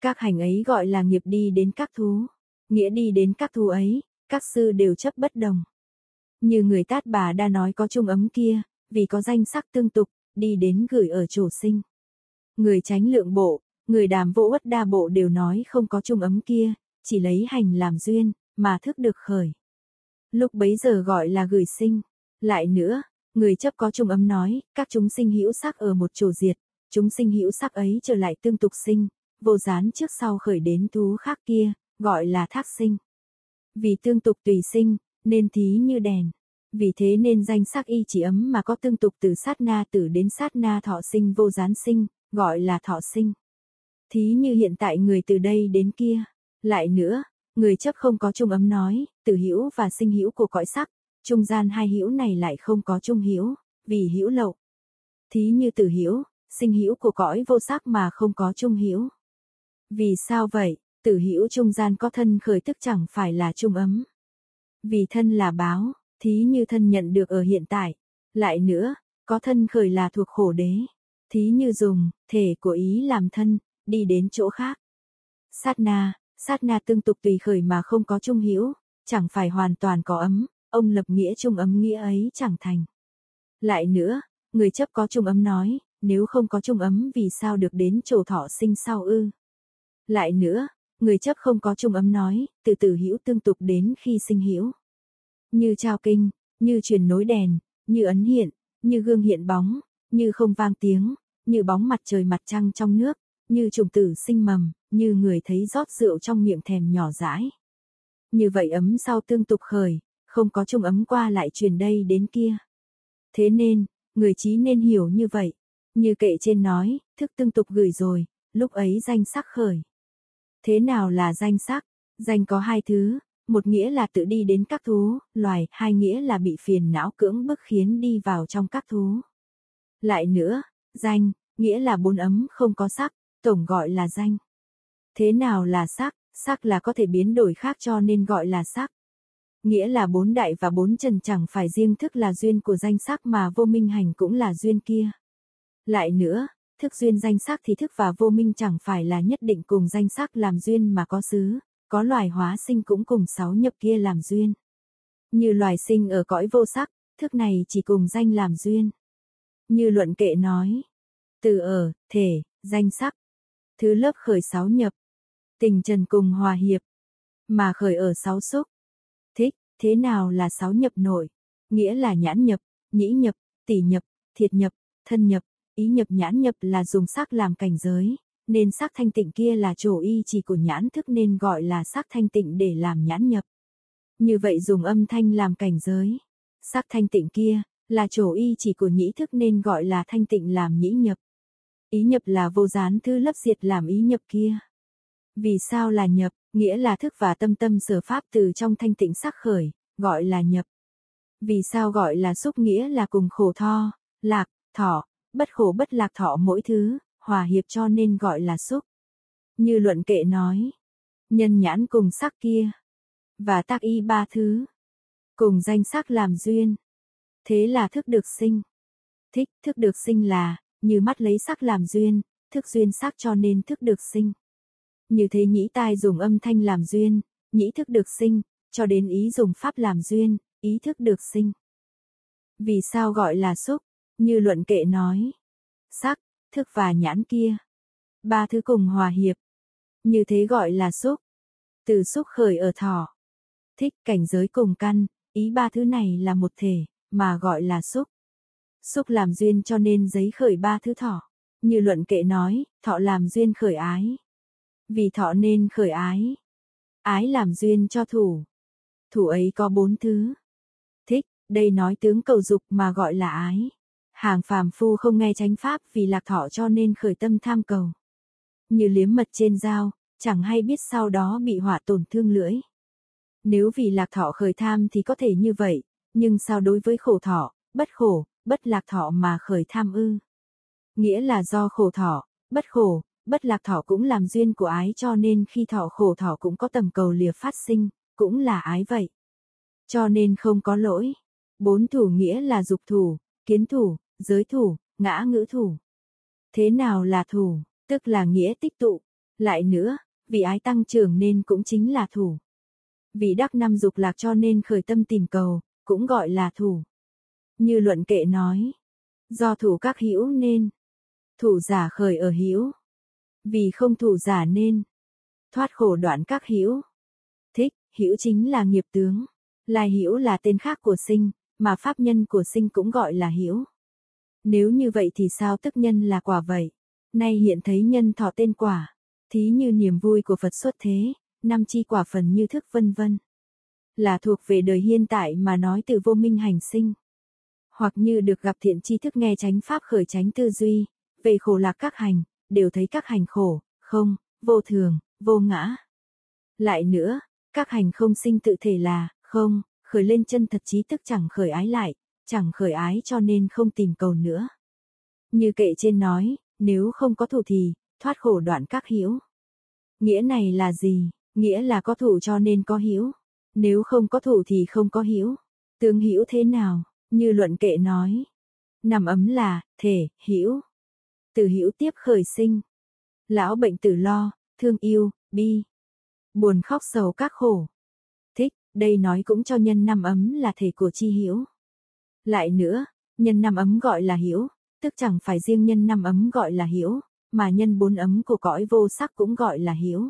S1: Các hành ấy gọi là nghiệp đi đến các thú. Nghĩa đi đến các thú ấy, các sư đều chấp bất đồng. Như người tát bà đã nói có trung ấm kia, vì có danh sắc tương tục, đi đến gửi ở chỗ sinh. Người tránh lượng bộ, người đàm vỗ uất đa bộ đều nói không có trung ấm kia, chỉ lấy hành làm duyên, mà thức được khởi. Lúc bấy giờ gọi là gửi sinh. Lại nữa, người chấp có trung ấm nói, các chúng sinh hữu sắc ở một chỗ diệt, chúng sinh hữu sắc ấy trở lại tương tục sinh, vô gián trước sau khởi đến thú khác kia, gọi là thác sinh. Vì tương tục tùy sinh, nên thí như đèn. Vì thế nên danh sắc y chỉ ấm mà có tương tục từ sát na tử đến sát na thọ sinh vô gián sinh, gọi là thọ sinh. Thí như hiện tại người từ đây đến kia. Lại nữa, người chấp không có trung ấm nói, tử hữu và sinh hữu của cõi sắc, trung gian hai hữu này lại không có trung hữu, vì hữu lậu. Thí như tử hữu, sinh hữu của cõi vô sắc mà không có trung hữu. Vì sao vậy? Tử hữu trung gian có thân khởi tức chẳng phải là trung ấm. Vì thân là báo, thí như thân nhận được ở hiện tại. Lại nữa, có thân khởi là thuộc khổ đế. Thí như dùng, thể của ý làm thân, đi đến chỗ khác. Sát na, sát na tương tục tùy khởi mà không có trung hữu, chẳng phải hoàn toàn có ấm, ông lập nghĩa trung ấm nghĩa ấy chẳng thành. Lại nữa, người chấp có trung ấm nói, nếu không có trung ấm vì sao được đến chỗ thọ sinh sau ư? Lại nữa, người chấp không có trung ấm nói, từ từ hữu tương tục đến khi sinh hữu. Như trao kinh, như truyền nối đèn, như ấn hiện, như gương hiện bóng, như không vang tiếng, như bóng mặt trời mặt trăng trong nước, như trùng tử sinh mầm, như người thấy rót rượu trong miệng thèm nhỏ dãi. Như vậy ấm sau tương tục khởi, không có chung ấm qua lại truyền đây đến kia. Thế nên, người trí nên hiểu như vậy. Như kệ trên nói, thức tương tục gửi rồi, lúc ấy danh sắc khởi. Thế nào là danh sắc? Danh có hai thứ, một nghĩa là tự đi đến các thú, loài, hai nghĩa là bị phiền não cưỡng bức khiến đi vào trong các thú. Lại nữa, danh, nghĩa là bốn ấm không có sắc, tổng gọi là danh. Thế nào là sắc? Sắc là có thể biến đổi khác cho nên gọi là sắc. Nghĩa là bốn đại và bốn trần chẳng phải riêng thức là duyên của danh sắc mà vô minh hành cũng là duyên kia. Lại nữa, thức duyên danh sắc thì thức và vô minh chẳng phải là nhất định cùng danh sắc làm duyên mà có xứ, có loài hóa sinh cũng cùng sáu nhập kia làm duyên. Như loài sinh ở cõi vô sắc, thức này chỉ cùng danh làm duyên. Như luận kệ nói, từ ở, thể, danh sắc, thứ lớp khởi sáu nhập, tình trần cùng hòa hiệp, mà khởi ở sáu xúc. Thế nào là sáu nhập nội? Nghĩa là nhãn nhập, nhĩ nhập, tỷ nhập, thiệt nhập, thân nhập, ý nhập nhãn nhập là dùng sắc làm cảnh giới, nên sắc thanh tịnh kia là chỗ y chỉ của nhãn thức nên gọi là sắc thanh tịnh để làm nhãn nhập. Như vậy dùng âm thanh làm cảnh giới. Sắc thanh tịnh kia, là chỗ y chỉ của nhĩ thức nên gọi là thanh tịnh làm nhĩ nhập. Ý nhập là vô gián thư lấp diệt làm ý nhập kia. Vì sao là nhập, nghĩa là thức và tâm tâm sở pháp từ trong thanh tịnh sắc khởi, gọi là nhập. Vì sao gọi là xúc nghĩa là cùng khổ tho, lạc, thọ, bất khổ bất lạc thọ mỗi thứ, hòa hiệp cho nên gọi là xúc. Như luận kệ nói, nhân nhãn cùng sắc kia, và tác y ba thứ, cùng danh sắc làm duyên. Thế là thức được sinh. Thích thức được sinh là, như mắt lấy sắc làm duyên, thức duyên sắc cho nên thức được sinh. Như thế nhĩ tai dùng âm thanh làm duyên, nhĩ thức được sinh, cho đến ý dùng pháp làm duyên, ý thức được sinh. Vì sao gọi là xúc? Như luận kệ nói. Sắc, thức và nhãn kia. Ba thứ cùng hòa hiệp. Như thế gọi là xúc. Từ xúc khởi ở thọ. Thích cảnh giới cùng căn, ý ba thứ này là một thể, mà gọi là xúc. Xúc làm duyên cho nên giấy khởi ba thứ thọ. Như luận kệ nói, thọ làm duyên khởi ái. Vì thọ nên khởi ái. Ái làm duyên cho thủ. Thủ ấy có bốn thứ. Thích, đây nói tướng cầu dục mà gọi là ái. Hàng phàm phu không nghe tránh pháp vì lạc thọ cho nên khởi tâm tham cầu. Như liếm mật trên dao, chẳng hay biết sau đó bị họa tổn thương lưỡi. Nếu vì lạc thọ khởi tham thì có thể như vậy, nhưng sao đối với khổ thọ, bất khổ, bất lạc thọ mà khởi tham ư? Nghĩa là do khổ thọ, bất khổ, bất lạc thọ cũng làm duyên của ái cho nên khi thọ khổ thọ cũng có tầm cầu lìa phát sinh, cũng là ái vậy. Cho nên không có lỗi. Bốn thủ nghĩa là dục thủ, kiến thủ, giới thủ, ngã ngữ thủ. Thế nào là thủ, tức là nghĩa tích tụ. Lại nữa, vì ái tăng trưởng nên cũng chính là thủ. Vì đắc năm dục lạc cho nên khởi tâm tìm cầu, cũng gọi là thủ. Như luận kệ nói, do thủ các hữu nên, thủ giả khởi ở hữu, vì không thủ giả nên, thoát khổ đoạn các hữu. Thích, hữu chính là nghiệp tướng, lai hữu là tên khác của sinh, mà pháp nhân của sinh cũng gọi là hữu. Nếu như vậy thì sao tức nhân là quả vậy? Nay hiện thấy nhân thọ tên quả, thí như niềm vui của Phật xuất thế, năm chi quả phần như thức vân vân. Là thuộc về đời hiện tại mà nói từ vô minh hành sinh. Hoặc như được gặp thiện tri thức nghe tránh pháp khởi tránh tư duy, về khổ lạc các hành, đều thấy các hành khổ, không, vô thường, vô ngã. Lại nữa, các hành không sinh tự thể là, không, khởi lên chân thật trí tức chẳng khởi ái lại, chẳng khởi ái cho nên không tìm cầu nữa. Như kệ trên nói, nếu không có thủ thì, thoát khổ đoạn các hiểu. Nghĩa này là gì? Nghĩa là có thủ cho nên có hiểu. Nếu không có thủ thì không có hiểu. Tương hiểu thế nào? Như luận kệ nói. Nằm ấm là, thể, hiểu. Từ hữu tiếp khởi sinh. Lão bệnh tử lo, thương yêu, bi. Buồn khóc sầu các khổ. Thích, đây nói cũng cho nhân năm ấm là thể của chi hữu Lại nữa, nhân năm ấm gọi là hữu tức chẳng phải riêng nhân năm ấm gọi là hữu mà nhân bốn ấm của cõi vô sắc cũng gọi là hữu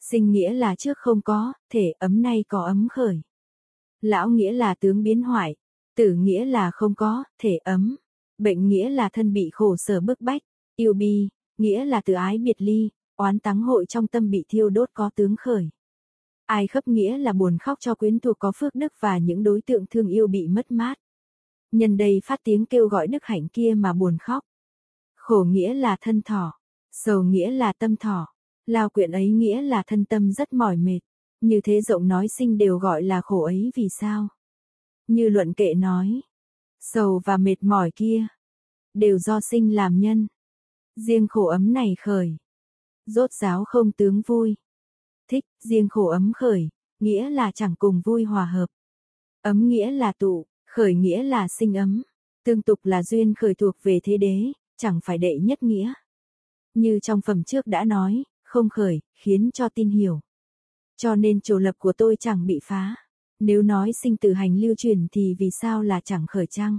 S1: Sinh nghĩa là trước không có, thể ấm nay có ấm khởi. Lão nghĩa là tướng biến hoại, tử nghĩa là không có, thể ấm. Bệnh nghĩa là thân bị khổ sở bức bách, yêu bi, nghĩa là từ ái biệt ly, oán táng hội trong tâm bị thiêu đốt có tướng khởi. Ai khấp nghĩa là buồn khóc cho quyến thuộc có phước đức và những đối tượng thương yêu bị mất mát. Nhân đây phát tiếng kêu gọi đức hạnh kia mà buồn khóc. Khổ nghĩa là thân thỏ, sầu nghĩa là tâm thỏ, lao quyện ấy nghĩa là thân tâm rất mỏi mệt. Như thế rộng nói sinh đều gọi là khổ ấy vì sao? Như luận kệ nói, sầu và mệt mỏi kia, đều do sinh làm nhân. Riêng khổ ấm này khởi, rốt giáo không tướng vui. Thích, riêng khổ ấm khởi, nghĩa là chẳng cùng vui hòa hợp. Ấm nghĩa là tụ, khởi nghĩa là sinh ấm. Tương tục là duyên khởi thuộc về thế đế, chẳng phải đệ nhất nghĩa. Như trong phẩm trước đã nói, không khởi, khiến cho tin hiểu. Cho nên chủ lập của tôi chẳng bị phá. Nếu nói sinh tử hành lưu truyền thì vì sao là chẳng khởi chăng?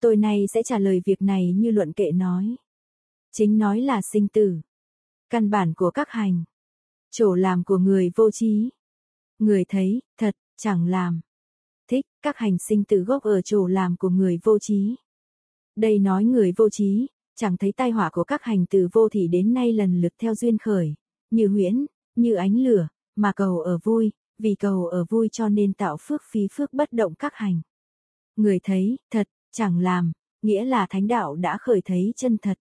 S1: Tôi nay sẽ trả lời việc này như luận kệ nói. Chính nói là sinh tử. Căn bản của các hành. Chỗ làm của người vô trí. Người thấy, thật, chẳng làm. Thích, các hành sinh tử gốc ở chỗ làm của người vô trí. Đây nói người vô trí, chẳng thấy tai họa của các hành từ vô thì đến nay lần lượt theo duyên khởi, như huyễn, như ánh lửa, mà cầu ở vui, vì cầu ở vui cho nên tạo phước phí phước bất động các hành. Người thấy, thật, chẳng làm, nghĩa là thánh đạo đã khởi thấy chân thật.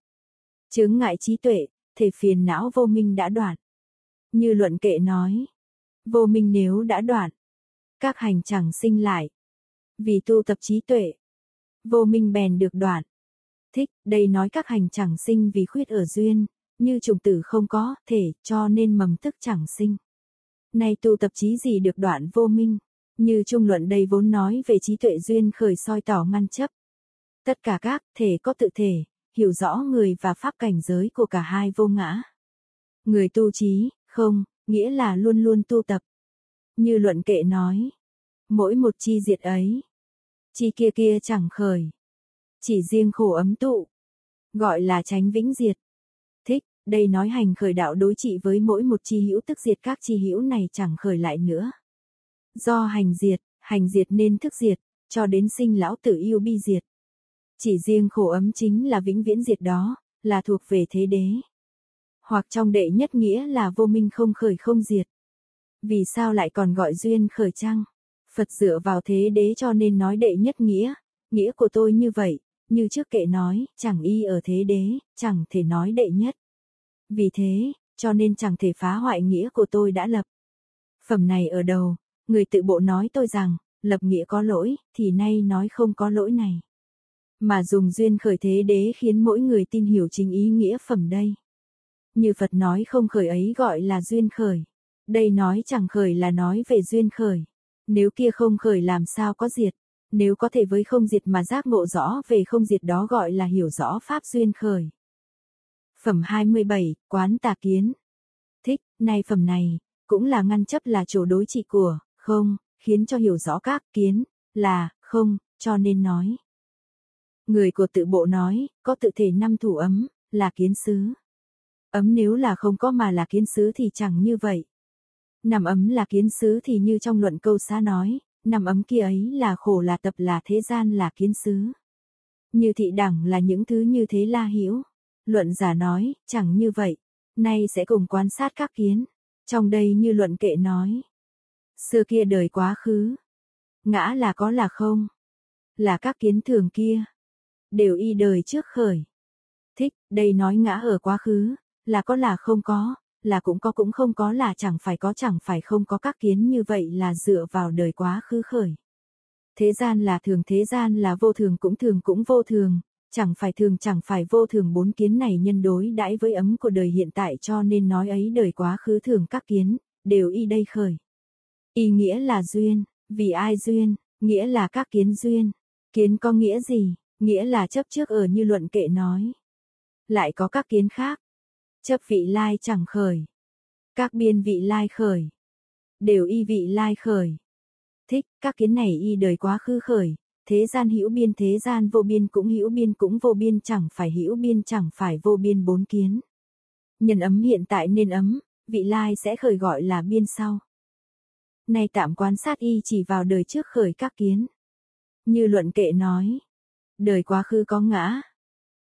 S1: Chướng ngại trí tuệ, thể phiền não vô minh đã đoạn. Như luận kệ nói, vô minh nếu đã đoạn, các hành chẳng sinh lại. Vì tu tập trí tuệ, vô minh bèn được đoạn. Thích, đây nói các hành chẳng sinh vì khuyết ở duyên, như trùng tử không có, thể, cho nên mầm tức chẳng sinh. Nay tu tập trí gì được đoạn vô minh, như trung luận đây vốn nói về trí tuệ duyên khởi soi tỏ ngăn chấp. Tất cả các thể có tự thể, hiểu rõ người và pháp cảnh giới của cả hai vô ngã. Người tu trí, không, nghĩa là luôn luôn tu tập. Như luận kệ nói, mỗi một chi diệt ấy, chi kia kia chẳng khởi. Chỉ riêng khổ ấm tụ, gọi là tránh vĩnh diệt. Đây nói hành khởi đạo đối trị với mỗi một chi hữu tức diệt các chi hữu này chẳng khởi lại nữa. Do hành diệt, hành diệt nên thức diệt, cho đến sinh lão tử yêu bi diệt. Chỉ riêng khổ ấm chính là vĩnh viễn diệt đó, là thuộc về thế đế. Hoặc trong đệ nhất nghĩa là vô minh không khởi không diệt. Vì sao lại còn gọi duyên khởi chăng? Phật dựa vào thế đế cho nên nói đệ nhất nghĩa, nghĩa của tôi như vậy, như trước kệ nói, chẳng y ở thế đế, chẳng thể nói đệ nhất. Vì thế, cho nên chẳng thể phá hoại nghĩa của tôi đã lập. Phẩm này ở đầu, người tự bộ nói tôi rằng, lập nghĩa có lỗi, thì nay nói không có lỗi này. Mà dùng duyên khởi thế đế khiến mỗi người tin hiểu chính ý nghĩa phẩm đây. Như Phật nói không khởi ấy gọi là duyên khởi. Đây nói chẳng khởi là nói về duyên khởi. Nếu kia không khởi làm sao có diệt. Nếu có thể với không diệt mà giác ngộ rõ về không diệt đó gọi là hiểu rõ pháp duyên khởi. Phẩm 27, Quán tà kiến. Thích, nay phẩm này, cũng là ngăn chấp là chỗ đối trị của, không, khiến cho hiểu rõ các kiến, là, không, cho nên nói. Người của tự bộ nói, có tự thể năm thủ ấm, là kiến xứ. Ấm nếu là không có mà là kiến xứ thì chẳng như vậy. Năm ấm là kiến xứ thì như trong luận câu xa nói, năm ấm kia ấy là khổ là tập là thế gian là kiến xứ. Như thị đẳng là những thứ như thế la hiểu. Luận giả nói, chẳng như vậy. Nay sẽ cùng quan sát các kiến. Trong đây như luận kệ nói. Xưa kia đời quá khứ. Ngã là có là không. Là các kiến thường kia. Đều y đời trước khởi. Thích, đây nói ngã ở quá khứ. Là có là không có. Là cũng có cũng không có là chẳng phải có chẳng phải không có các kiến như vậy là dựa vào đời quá khứ khởi. Thế gian là thường thế gian là vô thường cũng thường cũng vô thường, chẳng phải thường chẳng phải vô thường bốn kiến này nhân đối đãi với ấm của đời hiện tại cho nên nói ấy đời quá khứ thường các kiến, đều y đây khởi. Y nghĩa là duyên, vì ai duyên, nghĩa là các kiến duyên. Kiến có nghĩa gì? Nghĩa là chấp trước ở như luận kệ nói. Lại có các kiến khác. Chấp vị lai chẳng khởi. Các biên vị lai khởi. Đều y vị lai khởi. Thích, các kiến này y đời quá khứ khởi, thế gian hữu biên thế gian vô biên cũng hữu biên cũng vô biên chẳng phải hữu biên chẳng phải vô biên bốn kiến. Nhân ấm hiện tại nên ấm, vị lai sẽ khởi gọi là biên sau. Nay tạm quan sát y chỉ vào đời trước khởi các kiến. Như luận kệ nói, đời quá khứ có ngã.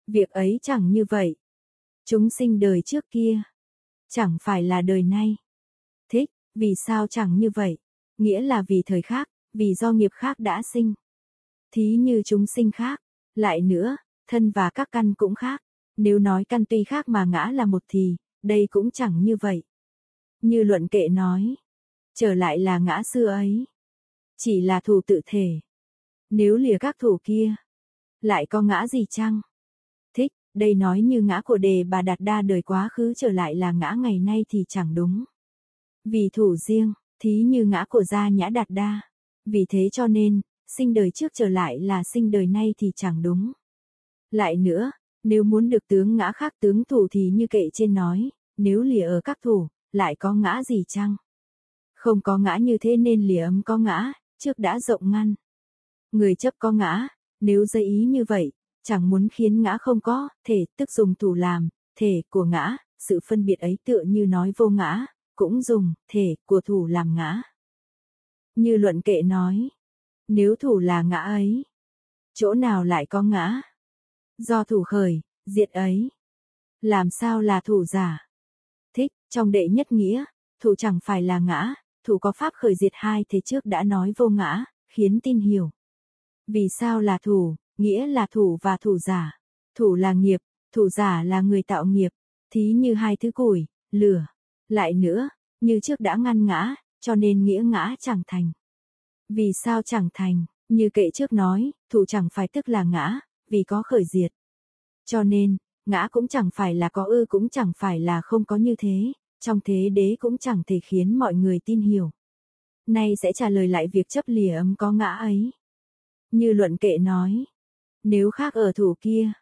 S1: Việc ấy chẳng như vậy. Chúng sinh đời trước kia, chẳng phải là đời nay. Thích, vì sao chẳng như vậy? Nghĩa là vì thời khác, vì do nghiệp khác đã sinh. Thí như chúng sinh khác, lại nữa, thân và các căn cũng khác. Nếu nói căn tuy khác mà ngã là một thì, đây cũng chẳng như vậy. Như luận kệ nói, trở lại là ngã xưa ấy. Chỉ là thủ tự thể. Nếu lìa các thủ kia, lại có ngã gì chăng? Thích, đây nói như ngã của đề bà đạt đa đời quá khứ trở lại là ngã ngày nay thì chẳng đúng. Vì thủ riêng, thí như ngã của gia nhã đạt đa. Vì thế cho nên, sinh đời trước trở lại là sinh đời nay thì chẳng đúng. Lại nữa, nếu muốn được tướng ngã khác tướng thủ thì như kệ trên nói, nếu lìa ở các thủ, lại có ngã gì chăng? Không có ngã như thế nên lìa ấm có ngã, trước đã rộng ngăn. Người chấp có ngã, nếu dây ý như vậy, chẳng muốn khiến ngã không có, thể tức dùng thủ làm, thể của ngã, sự phân biệt ấy tựa như nói vô ngã, cũng dùng thể của thủ làm ngã. Như luận kệ nói, nếu thủ là ngã ấy, chỗ nào lại có ngã? Do thủ khởi, diệt ấy. Làm sao là thủ giả? Thích, trong đệ nhất nghĩa, thủ chẳng phải là ngã, thủ có pháp khởi diệt hai thế trước đã nói vô ngã, khiến tin hiểu. Vì sao là thủ, nghĩa là thủ và thủ giả. Thủ là nghiệp, thủ giả là người tạo nghiệp, thí như hai thứ củi, lửa. Lại nữa, như trước đã ngăn ngã, cho nên nghĩa ngã chẳng thành. Vì sao chẳng thành, như kệ trước nói, thủ chẳng phải tức là ngã, vì có khởi diệt. Cho nên, ngã cũng chẳng phải là có ư cũng chẳng phải là không có như thế, trong thế đế cũng chẳng thể khiến mọi người tin hiểu. Nay sẽ trả lời lại việc chấp lìa âm có ngã ấy. Như luận kệ nói, nếu khác ở thủ kia,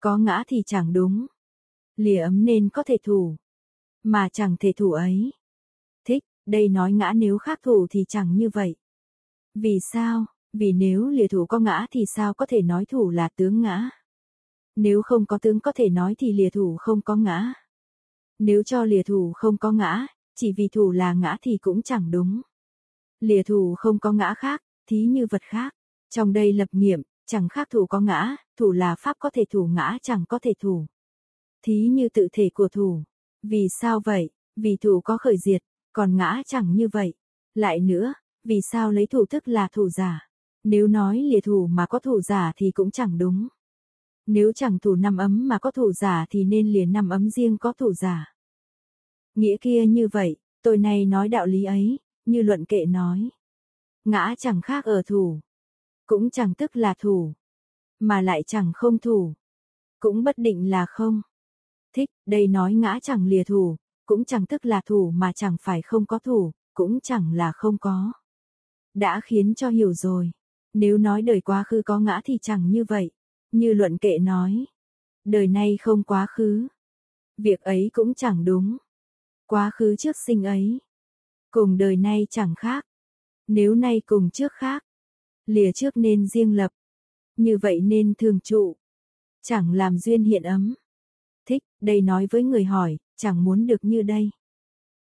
S1: có ngã thì chẳng đúng. Lìa ấm nên có thể thủ, mà chẳng thể thủ ấy. Thích, đây nói ngã nếu khác thủ thì chẳng như vậy. Vì sao? Vì nếu lìa thủ có ngã thì sao có thể nói thủ là tướng ngã? Nếu không có tướng có thể nói thì lìa thủ không có ngã. Nếu cho lìa thủ không có ngã, chỉ vì thủ là ngã thì cũng chẳng đúng. Lìa thủ không có ngã khác, thí như vật khác. Trong đây lập nghiệm, chẳng khác thủ có ngã, thủ là pháp có thể thủ ngã chẳng có thể thủ. Thí như tự thể của thủ. Vì sao vậy? Vì thủ có khởi diệt, còn ngã chẳng như vậy. Lại nữa, vì sao lấy thủ thức là thủ giả? Nếu nói lìa thủ mà có thủ giả thì cũng chẳng đúng. Nếu chẳng thủ năm ấm mà có thủ giả thì nên liền năm ấm riêng có thủ giả. Nghĩa kia như vậy, tôi này nói đạo lý ấy, như luận kệ nói. Ngã chẳng khác ở thủ. Cũng chẳng tức là thủ. Mà lại chẳng không thủ. Cũng bất định là không. Thích, đây nói ngã chẳng lìa thủ, cũng chẳng tức là thủ mà chẳng phải không có thủ, cũng chẳng là không có. Đã khiến cho hiểu rồi. Nếu nói đời quá khứ có ngã thì chẳng như vậy. Như luận kệ nói. Đời nay không quá khứ. Việc ấy cũng chẳng đúng. Quá khứ trước sinh ấy. Cùng đời nay chẳng khác. Nếu nay cùng trước khác. Lìa trước nên riêng lập. Như vậy nên thường trụ. Chẳng làm duyên hiện ấm. Thích, đây nói với người hỏi, chẳng muốn được như đây.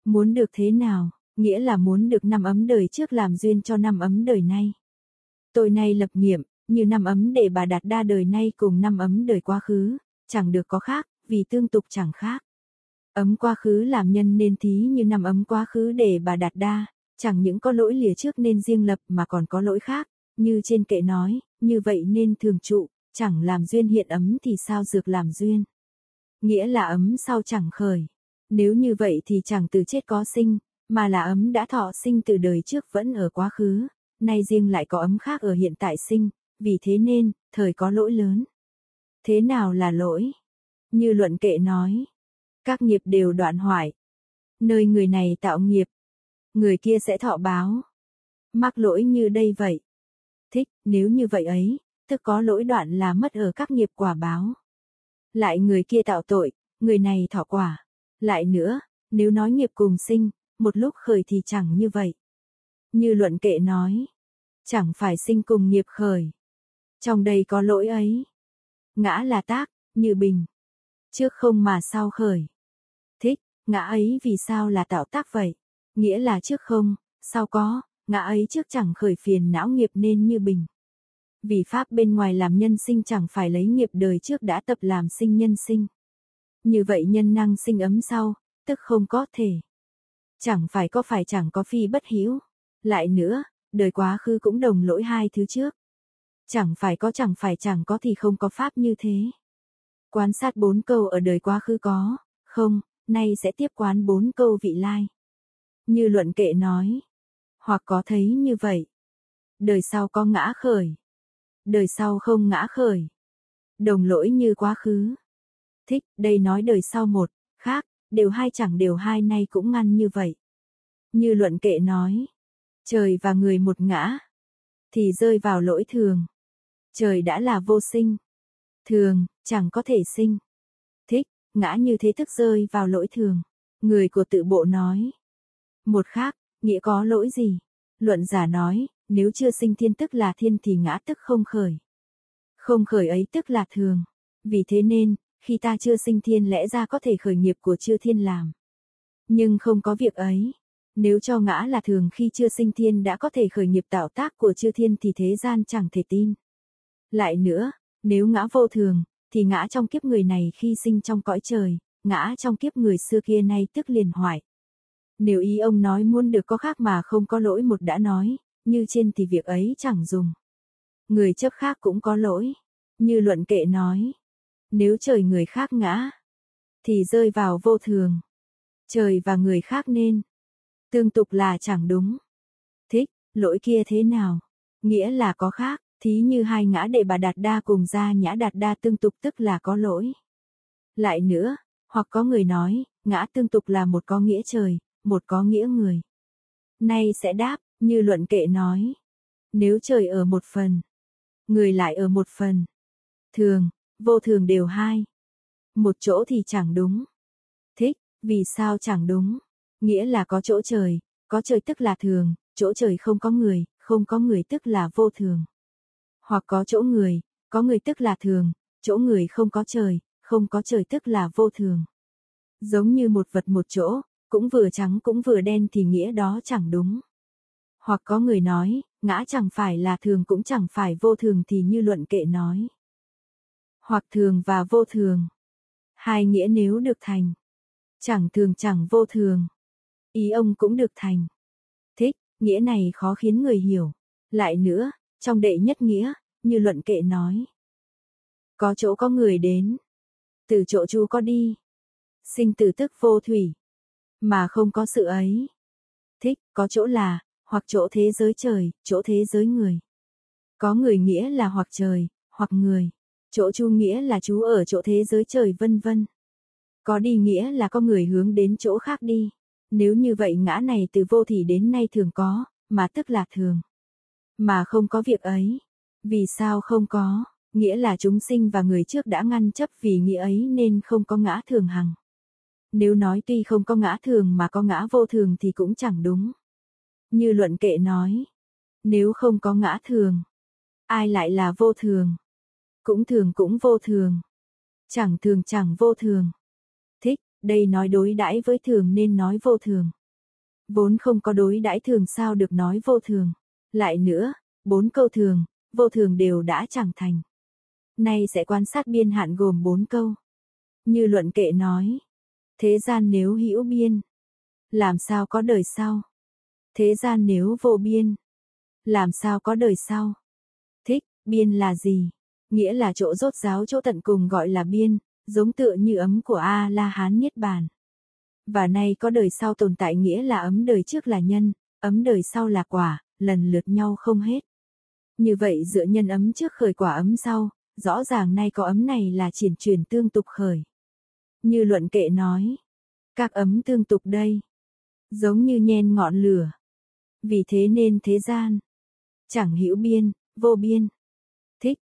S1: Muốn được thế nào, nghĩa là muốn được năm ấm đời trước làm duyên cho năm ấm đời nay. Tôi nay lập nghiệm, như năm ấm để bà đạt đa đời nay cùng năm ấm đời quá khứ, chẳng được có khác, vì tương tục chẳng khác. Ấm quá khứ làm nhân nên thí như năm ấm quá khứ để bà đạt đa, chẳng những có lỗi lìa trước nên riêng lập mà còn có lỗi khác, như trên kệ nói, như vậy nên thường trụ, chẳng làm duyên hiện ấm thì sao dược làm duyên. Nghĩa là ấm sau chẳng khởi. Nếu như vậy thì chẳng từ chết có sinh, mà là ấm đã thọ sinh từ đời trước vẫn ở quá khứ, nay riêng lại có ấm khác ở hiện tại sinh, vì thế nên, thời có lỗi lớn. Thế nào là lỗi? Như luận kệ nói, các nghiệp đều đoạn hoại. Nơi người này tạo nghiệp, người kia sẽ thọ báo. Mắc lỗi như đây vậy. Thích, nếu như vậy ấy, tức có lỗi đoạn là mất ở các nghiệp quả báo. Lại người kia tạo tội, người này thọ quả. Lại nữa, nếu nói nghiệp cùng sinh, một lúc khởi thì chẳng như vậy. Như luận kệ nói, chẳng phải sinh cùng nghiệp khởi. Trong đây có lỗi ấy. Ngã là tác, như bình. Trước không mà sau khởi. Thích, ngã ấy vì sao là tạo tác vậy? Nghĩa là trước không, sau có, ngã ấy trước chẳng khởi phiền não nghiệp nên như bình. Vì pháp bên ngoài làm nhân sinh chẳng phải lấy nghiệp đời trước đã tập làm sinh nhân sinh. Như vậy nhân năng sinh ấm sau, tức không có thể. Chẳng phải có phải chẳng có phi bất hữu Lại nữa, đời quá khứ cũng đồng lỗi hai thứ trước. Chẳng phải có chẳng phải chẳng có thì không có pháp như thế. Quan sát bốn câu ở đời quá khứ có, không, nay sẽ tiếp quán bốn câu vị lai. Như luận kệ nói, hoặc có thấy như vậy. Đời sau có ngã khởi, đời sau không ngã khởi. Đồng lỗi như quá khứ. Thích, đây nói đời sau một, khác, đều hai chẳng đều hai nay cũng ngăn như vậy. Như luận kệ nói, trời và người một ngã, thì rơi vào lỗi thường. Trời đã là vô sinh. Thường, chẳng có thể sinh. Thích, ngã như thế thức rơi vào lỗi thường. Người của tự bộ nói. Một khác, nghĩa có lỗi gì? Luận giả nói, nếu chưa sinh thiên tức là thiên thì ngã tức không khởi. Không khởi ấy tức là thường. Vì thế nên, khi ta chưa sinh thiên lẽ ra có thể khởi nghiệp của chưa thiên làm. Nhưng không có việc ấy. Nếu cho ngã là thường khi chưa sinh thiên đã có thể khởi nghiệp tạo tác của chư thiên thì thế gian chẳng thể tin. Lại nữa, nếu ngã vô thường, thì ngã trong kiếp người này khi sinh trong cõi trời, ngã trong kiếp người xưa kia nay tức liền hoại. Nếu ý ông nói muốn được có khác mà không có lỗi một đã nói, như trên thì việc ấy chẳng dùng. Người chấp khác cũng có lỗi, như luận kệ nói. Nếu trời người khác ngã, thì rơi vào vô thường. Trời và người khác nên. Tương tục là chẳng đúng. Thích, lỗi kia thế nào? Nghĩa là có khác. Thí như hai ngã đệ bà đạt đa cùng ra nhã đạt đa tương tục tức là có lỗi. Lại nữa, hoặc có người nói, ngã tương tục là một có nghĩa trời, một có nghĩa người. Nay sẽ đáp, như luận kệ nói. Nếu trời ở một phần, người lại ở một phần. Thường, vô thường đều hai. Một chỗ thì chẳng đúng. Thích, vì sao chẳng đúng? Nghĩa là có chỗ trời, có trời tức là thường, chỗ trời không có người, không có người tức là vô thường hoặc có chỗ người, có người tức là thường, chỗ người không có trời, không có trời tức là vô thường. Giống như một vật một chỗ, cũng vừa trắng cũng vừa đen thì nghĩa đó chẳng đúng. Hoặc có người nói, ngã chẳng phải là thường cũng chẳng phải vô thường thì như luận kệ nói. Hoặc thường và vô thường. Hai nghĩa nếu được thành. Chẳng thường chẳng vô thường. Ý ông cũng được thành. Thích, nghĩa này khó khiến người hiểu. Lại nữa, trong đệ nhất nghĩa, như luận kệ nói. Có chỗ có người đến. Từ chỗ chú có đi. Sinh từ tức vô thủy. Mà không có sự ấy. Thích, có chỗ là, hoặc chỗ thế giới trời, chỗ thế giới người. Có người nghĩa là hoặc trời, hoặc người. Chỗ chu nghĩa là chú ở chỗ thế giới trời vân vân. Có đi nghĩa là có người hướng đến chỗ khác đi. Nếu như vậy ngã này từ vô thì đến nay thường có, mà tức là thường. Mà không có việc ấy. Vì sao không có? Nghĩa là chúng sinh và người trước đã ngăn chấp vì nghĩa ấy nên không có ngã thường hằng. Nếu nói tuy không có ngã thường mà có ngã vô thường thì cũng chẳng đúng. Như luận kệ nói. Nếu không có ngã thường. Ai lại là vô thường? Cũng thường cũng vô thường. Chẳng thường chẳng vô thường. Thích, đây nói đối đãi với thường nên nói vô thường. Vốn không có đối đãi thường sao được nói vô thường. Lại nữa, bốn câu thường, vô thường đều đã chẳng thành. Nay sẽ quan sát biên hạn gồm bốn câu. Như luận kệ nói, thế gian nếu hữu biên, làm sao có đời sau? Thế gian nếu vô biên, làm sao có đời sau? Thích, biên là gì? Nghĩa là chỗ rốt giáo chỗ tận cùng gọi là biên, giống tựa như ấm của A-la-hán Niết Bàn. Và nay có đời sau tồn tại nghĩa là ấm đời trước là nhân, ấm đời sau là quả, lần lượt nhau không hết. Như vậy dựa nhân ấm trước khởi quả ấm sau, rõ ràng nay có ấm này là triển truyền tương tục khởi. Như luận kệ nói, các ấm tương tục đây, giống như nhen ngọn lửa. Vì thế nên thế gian, chẳng hữu biên, vô biên.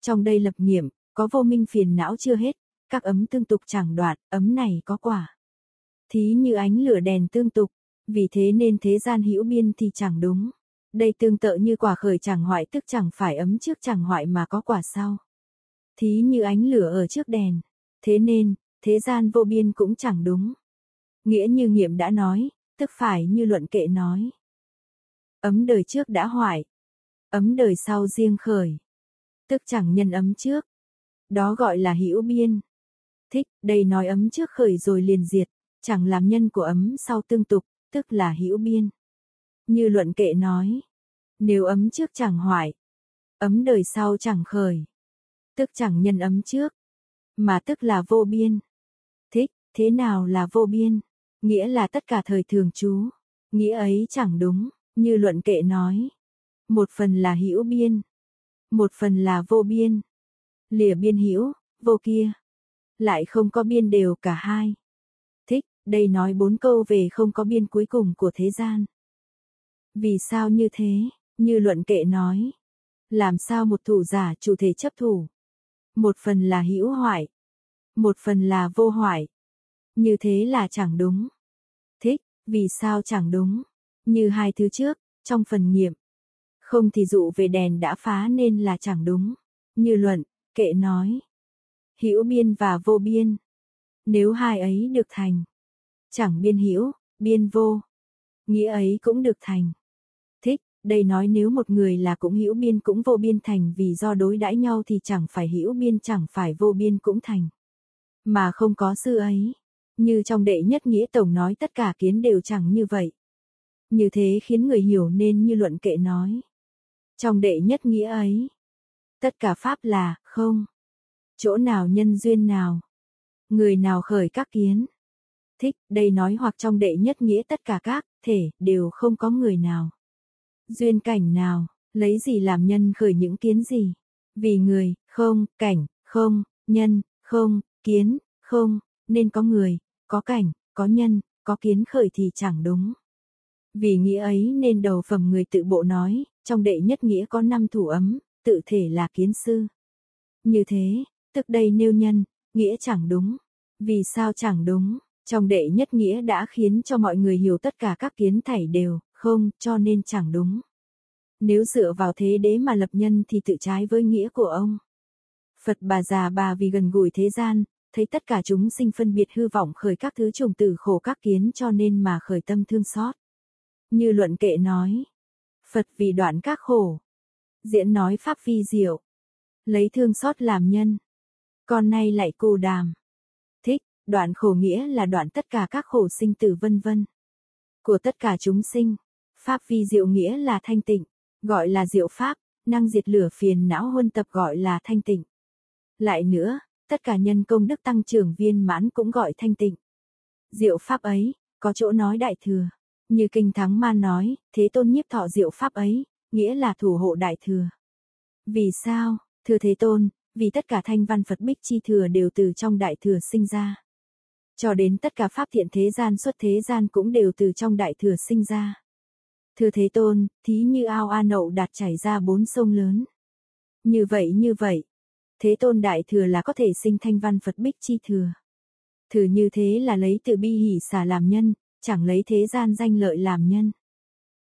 S1: Trong đây lập nghiệm, có vô minh phiền não chưa hết, các ấm tương tục chẳng đoạn, ấm này có quả. Thí như ánh lửa đèn tương tục, vì thế nên thế gian hữu biên thì chẳng đúng. Đây tương tự như quả khởi chẳng hoại tức chẳng phải ấm trước chẳng hoại mà có quả sau. Thí như ánh lửa ở trước đèn. Thế nên, thế gian vô biên cũng chẳng đúng. Nghĩa như nghiệm đã nói, tức phải như luận kệ nói. Ấm đời trước đã hoại. Ấm đời sau riêng khởi. Tức chẳng nhân ấm trước. Đó gọi là hữu biên. Thích, đây nói ấm trước khởi rồi liền diệt, chẳng làm nhân của ấm sau tương tục, tức là hữu biên. Như luận kệ nói, nếu ấm trước chẳng hoại, ấm đời sau chẳng khởi, tức chẳng nhân ấm trước, mà tức là vô biên. Thích, thế nào là vô biên? Nghĩa là tất cả thời thường trú. Nghĩa ấy chẳng đúng, như luận kệ nói. Một phần là hữu biên, một phần là vô biên. Lìa biên hữu, vô kia. Lại không có biên đều cả hai. Thích, đây nói bốn câu về không có biên cuối cùng của thế gian. Vì sao như thế, như luận kệ nói. Làm sao một thủ giả chủ thể chấp thủ? Một phần là hữu hoại, một phần là vô hoại. Như thế là chẳng đúng. Thích, vì sao chẳng đúng? Như hai thứ trước, trong phần nghiệm. Không thì dụ về đèn đã phá nên là chẳng đúng. Như luận, kệ nói. Hữu biên và vô biên. Nếu hai ấy được thành, chẳng biên hữu, biên vô. Nghĩa ấy cũng được thành. Thích, đây nói nếu một người là cũng hữu biên cũng vô biên thành vì do đối đãi nhau thì chẳng phải hữu biên chẳng phải vô biên cũng thành. Mà không có sư ấy. Như trong đệ nhất nghĩa tổng nói tất cả kiến đều chẳng như vậy. Như thế khiến người hiểu nên như luận kệ nói. Trong đệ nhất nghĩa ấy, tất cả pháp là không. Chỗ nào nhân duyên nào, người nào khởi các kiến. Thích, đây nói hoặc trong đệ nhất nghĩa tất cả các thể đều không có người nào. Duyên cảnh nào, lấy gì làm nhân khởi những kiến gì? Vì người, không, cảnh, không, nhân, không, kiến, không, nên có người, có cảnh, có nhân, có kiến khởi thì chẳng đúng. Vì nghĩa ấy nên đầu phẩm người tự bộ nói, trong đệ nhất nghĩa có năm thủ ấm, tự thể là kiến sư. Như thế, tức đây nêu nhân, nghĩa chẳng đúng. Vì sao chẳng đúng? Trong đệ nhất nghĩa đã khiến cho mọi người hiểu tất cả các kiến thảy đều, không, cho nên chẳng đúng. Nếu dựa vào thế đế mà lập nhân thì tự trái với nghĩa của ông. Phật bà già bà vì gần gũi thế gian, thấy tất cả chúng sinh phân biệt hư vọng khởi các thứ trùng tử khổ các kiến cho nên mà khởi tâm thương xót. Như luận kệ nói, Phật vì đoạn các khổ, diễn nói pháp vi diệu, lấy thương xót làm nhân, con nay lại cù đàm. Thích, đoạn khổ nghĩa là đoạn tất cả các khổ sinh tử vân vân. Của tất cả chúng sinh, pháp vi diệu nghĩa là thanh tịnh, gọi là diệu pháp, năng diệt lửa phiền não huân tập gọi là thanh tịnh. Lại nữa, tất cả nhân công đức tăng trưởng viên mãn cũng gọi thanh tịnh. Diệu pháp ấy, có chỗ nói đại thừa. Như Kinh Thắng Man nói, thế tôn nhiếp thọ diệu pháp ấy, nghĩa là thủ hộ đại thừa. Vì sao, thưa thế tôn, vì tất cả thanh văn Phật bích chi thừa đều từ trong đại thừa sinh ra. Cho đến tất cả pháp thiện thế gian xuất thế gian cũng đều từ trong đại thừa sinh ra. Thưa thế tôn, thí như ao A Nậu đạt chảy ra bốn sông lớn. Như vậy như vậy, thế tôn đại thừa là có thể sinh thanh văn Phật bích chi thừa. Thử như thế là lấy từ bi hỷ xả làm nhân, chẳng lấy thế gian danh lợi làm nhân.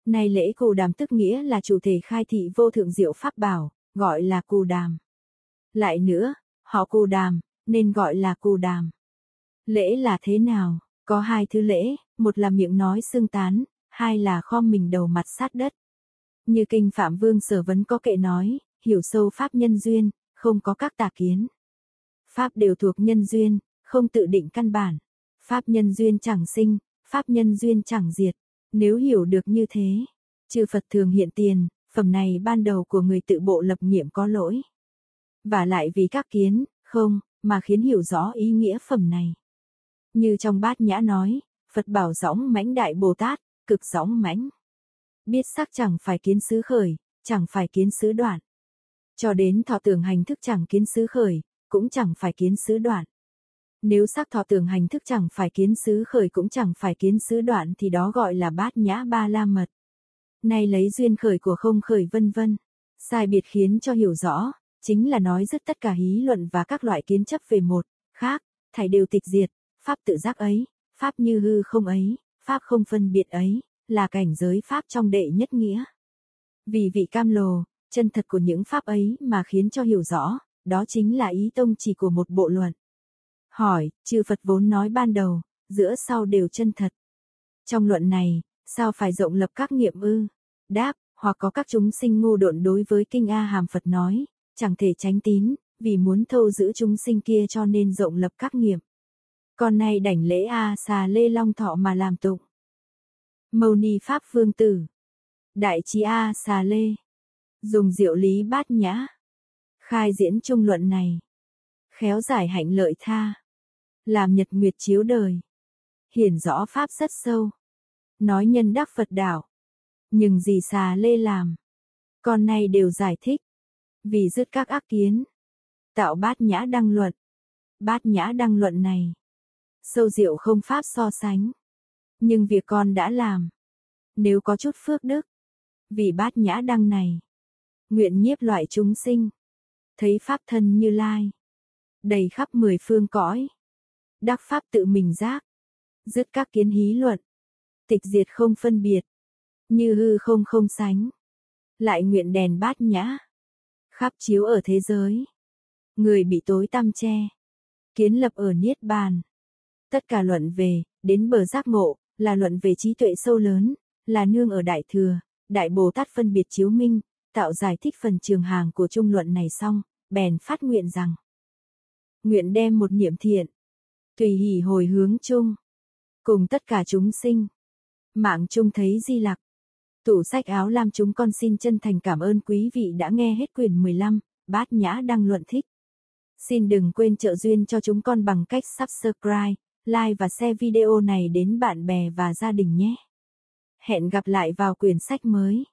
S1: Nay lễ cù đàm tức nghĩa là chủ thể khai thị vô thượng diệu pháp bảo, gọi là cù đàm. Lại nữa, họ cù đàm, nên gọi là cù đàm. Lễ là thế nào? Có hai thứ lễ, một là miệng nói xương tán, hai là khom mình đầu mặt sát đất. Như kinh Phạm Vương Sở Vấn có kệ nói, hiểu sâu pháp nhân duyên, không có các tà kiến. Pháp đều thuộc nhân duyên, không tự định căn bản. Pháp nhân duyên chẳng sinh, pháp nhân duyên chẳng diệt. Nếu hiểu được như thế, chư Phật thường hiện tiền, phẩm này ban đầu của người tự bộ lập nghiệm có lỗi. Và lại vì các kiến, không, mà khiến hiểu rõ ý nghĩa phẩm này. Như trong bát nhã nói, Phật bảo gióng mãnh đại Bồ Tát, cực gióng mãnh. Biết sắc chẳng phải kiến xứ khởi, chẳng phải kiến xứ đoạn. Cho đến thọ tưởng hành thức chẳng kiến xứ khởi, cũng chẳng phải kiến xứ đoạn. Nếu sắc thọ tưởng hành thức chẳng phải kiến xứ khởi cũng chẳng phải kiến xứ đoạn thì đó gọi là bát nhã ba la mật. Nay lấy duyên khởi của không khởi vân vân. Sai biệt khiến cho hiểu rõ, chính là nói dứt tất cả hí luận và các loại kiến chấp về một, khác, thảy đều tịch diệt, pháp tự giác ấy, pháp như hư không ấy, pháp không phân biệt ấy, là cảnh giới pháp trong đệ nhất nghĩa. Vì vị cam lồ, chân thật của những pháp ấy mà khiến cho hiểu rõ, đó chính là ý tông chỉ của một bộ luận. Hỏi, chư Phật vốn nói ban đầu, giữa sau đều chân thật. Trong luận này, sao phải rộng lập các nghiệm ư? Đáp, hoặc có các chúng sinh ngu độn đối với kinh A Hàm Phật nói, chẳng thể tránh tín, vì muốn thâu giữ chúng sinh kia cho nên rộng lập các nghiệm. Còn nay đảnh lễ A xà lê long thọ mà làm tụng. Mâu ni Pháp Vương Tử. Đại trí A xà lê. Dùng diệu lý bát nhã. Khai diễn trung luận này. Khéo giải hạnh lợi tha. Làm nhật nguyệt chiếu đời. Hiển rõ Pháp rất sâu. Nói nhân đắc Phật đạo. Nhưng gì xà lê làm. Con này đều giải thích. Vì dứt các ác kiến. Tạo bát nhã đăng luận. Bát nhã đăng luận này. Sâu diệu không pháp so sánh. Nhưng việc con đã làm. Nếu có chút phước đức. Vì bát nhã đăng này. Nguyện nhiếp loại chúng sinh. Thấy pháp thân như lai. Đầy khắp mười phương cõi. Đắc pháp tự mình giác. Dứt các kiến hí luận. Tịch diệt không phân biệt. Như hư không không sánh. Lại nguyện đèn bát nhã. Khắp chiếu ở thế giới. Người bị tối tăm che. Kiến lập ở Niết Bàn. Tất cả luận về, đến bờ giác ngộ, là luận về trí tuệ sâu lớn, là nương ở Đại Thừa, Đại Bồ Tát phân biệt chiếu minh, tạo giải thích phần trường hàng của trung luận này xong, bèn phát nguyện rằng. Nguyện đem một niệm thiện, tùy hỷ hồi hướng chung, cùng tất cả chúng sinh. Mạng chung thấy di lạc Tủ sách áo lam chúng con xin chân thành cảm ơn quý vị đã nghe hết quyển 15, bát nhã đăng luận thích. Xin đừng quên trợ duyên cho chúng con bằng cách subscribe, like và share video này đến bạn bè và gia đình nhé. Hẹn gặp lại vào quyển sách mới.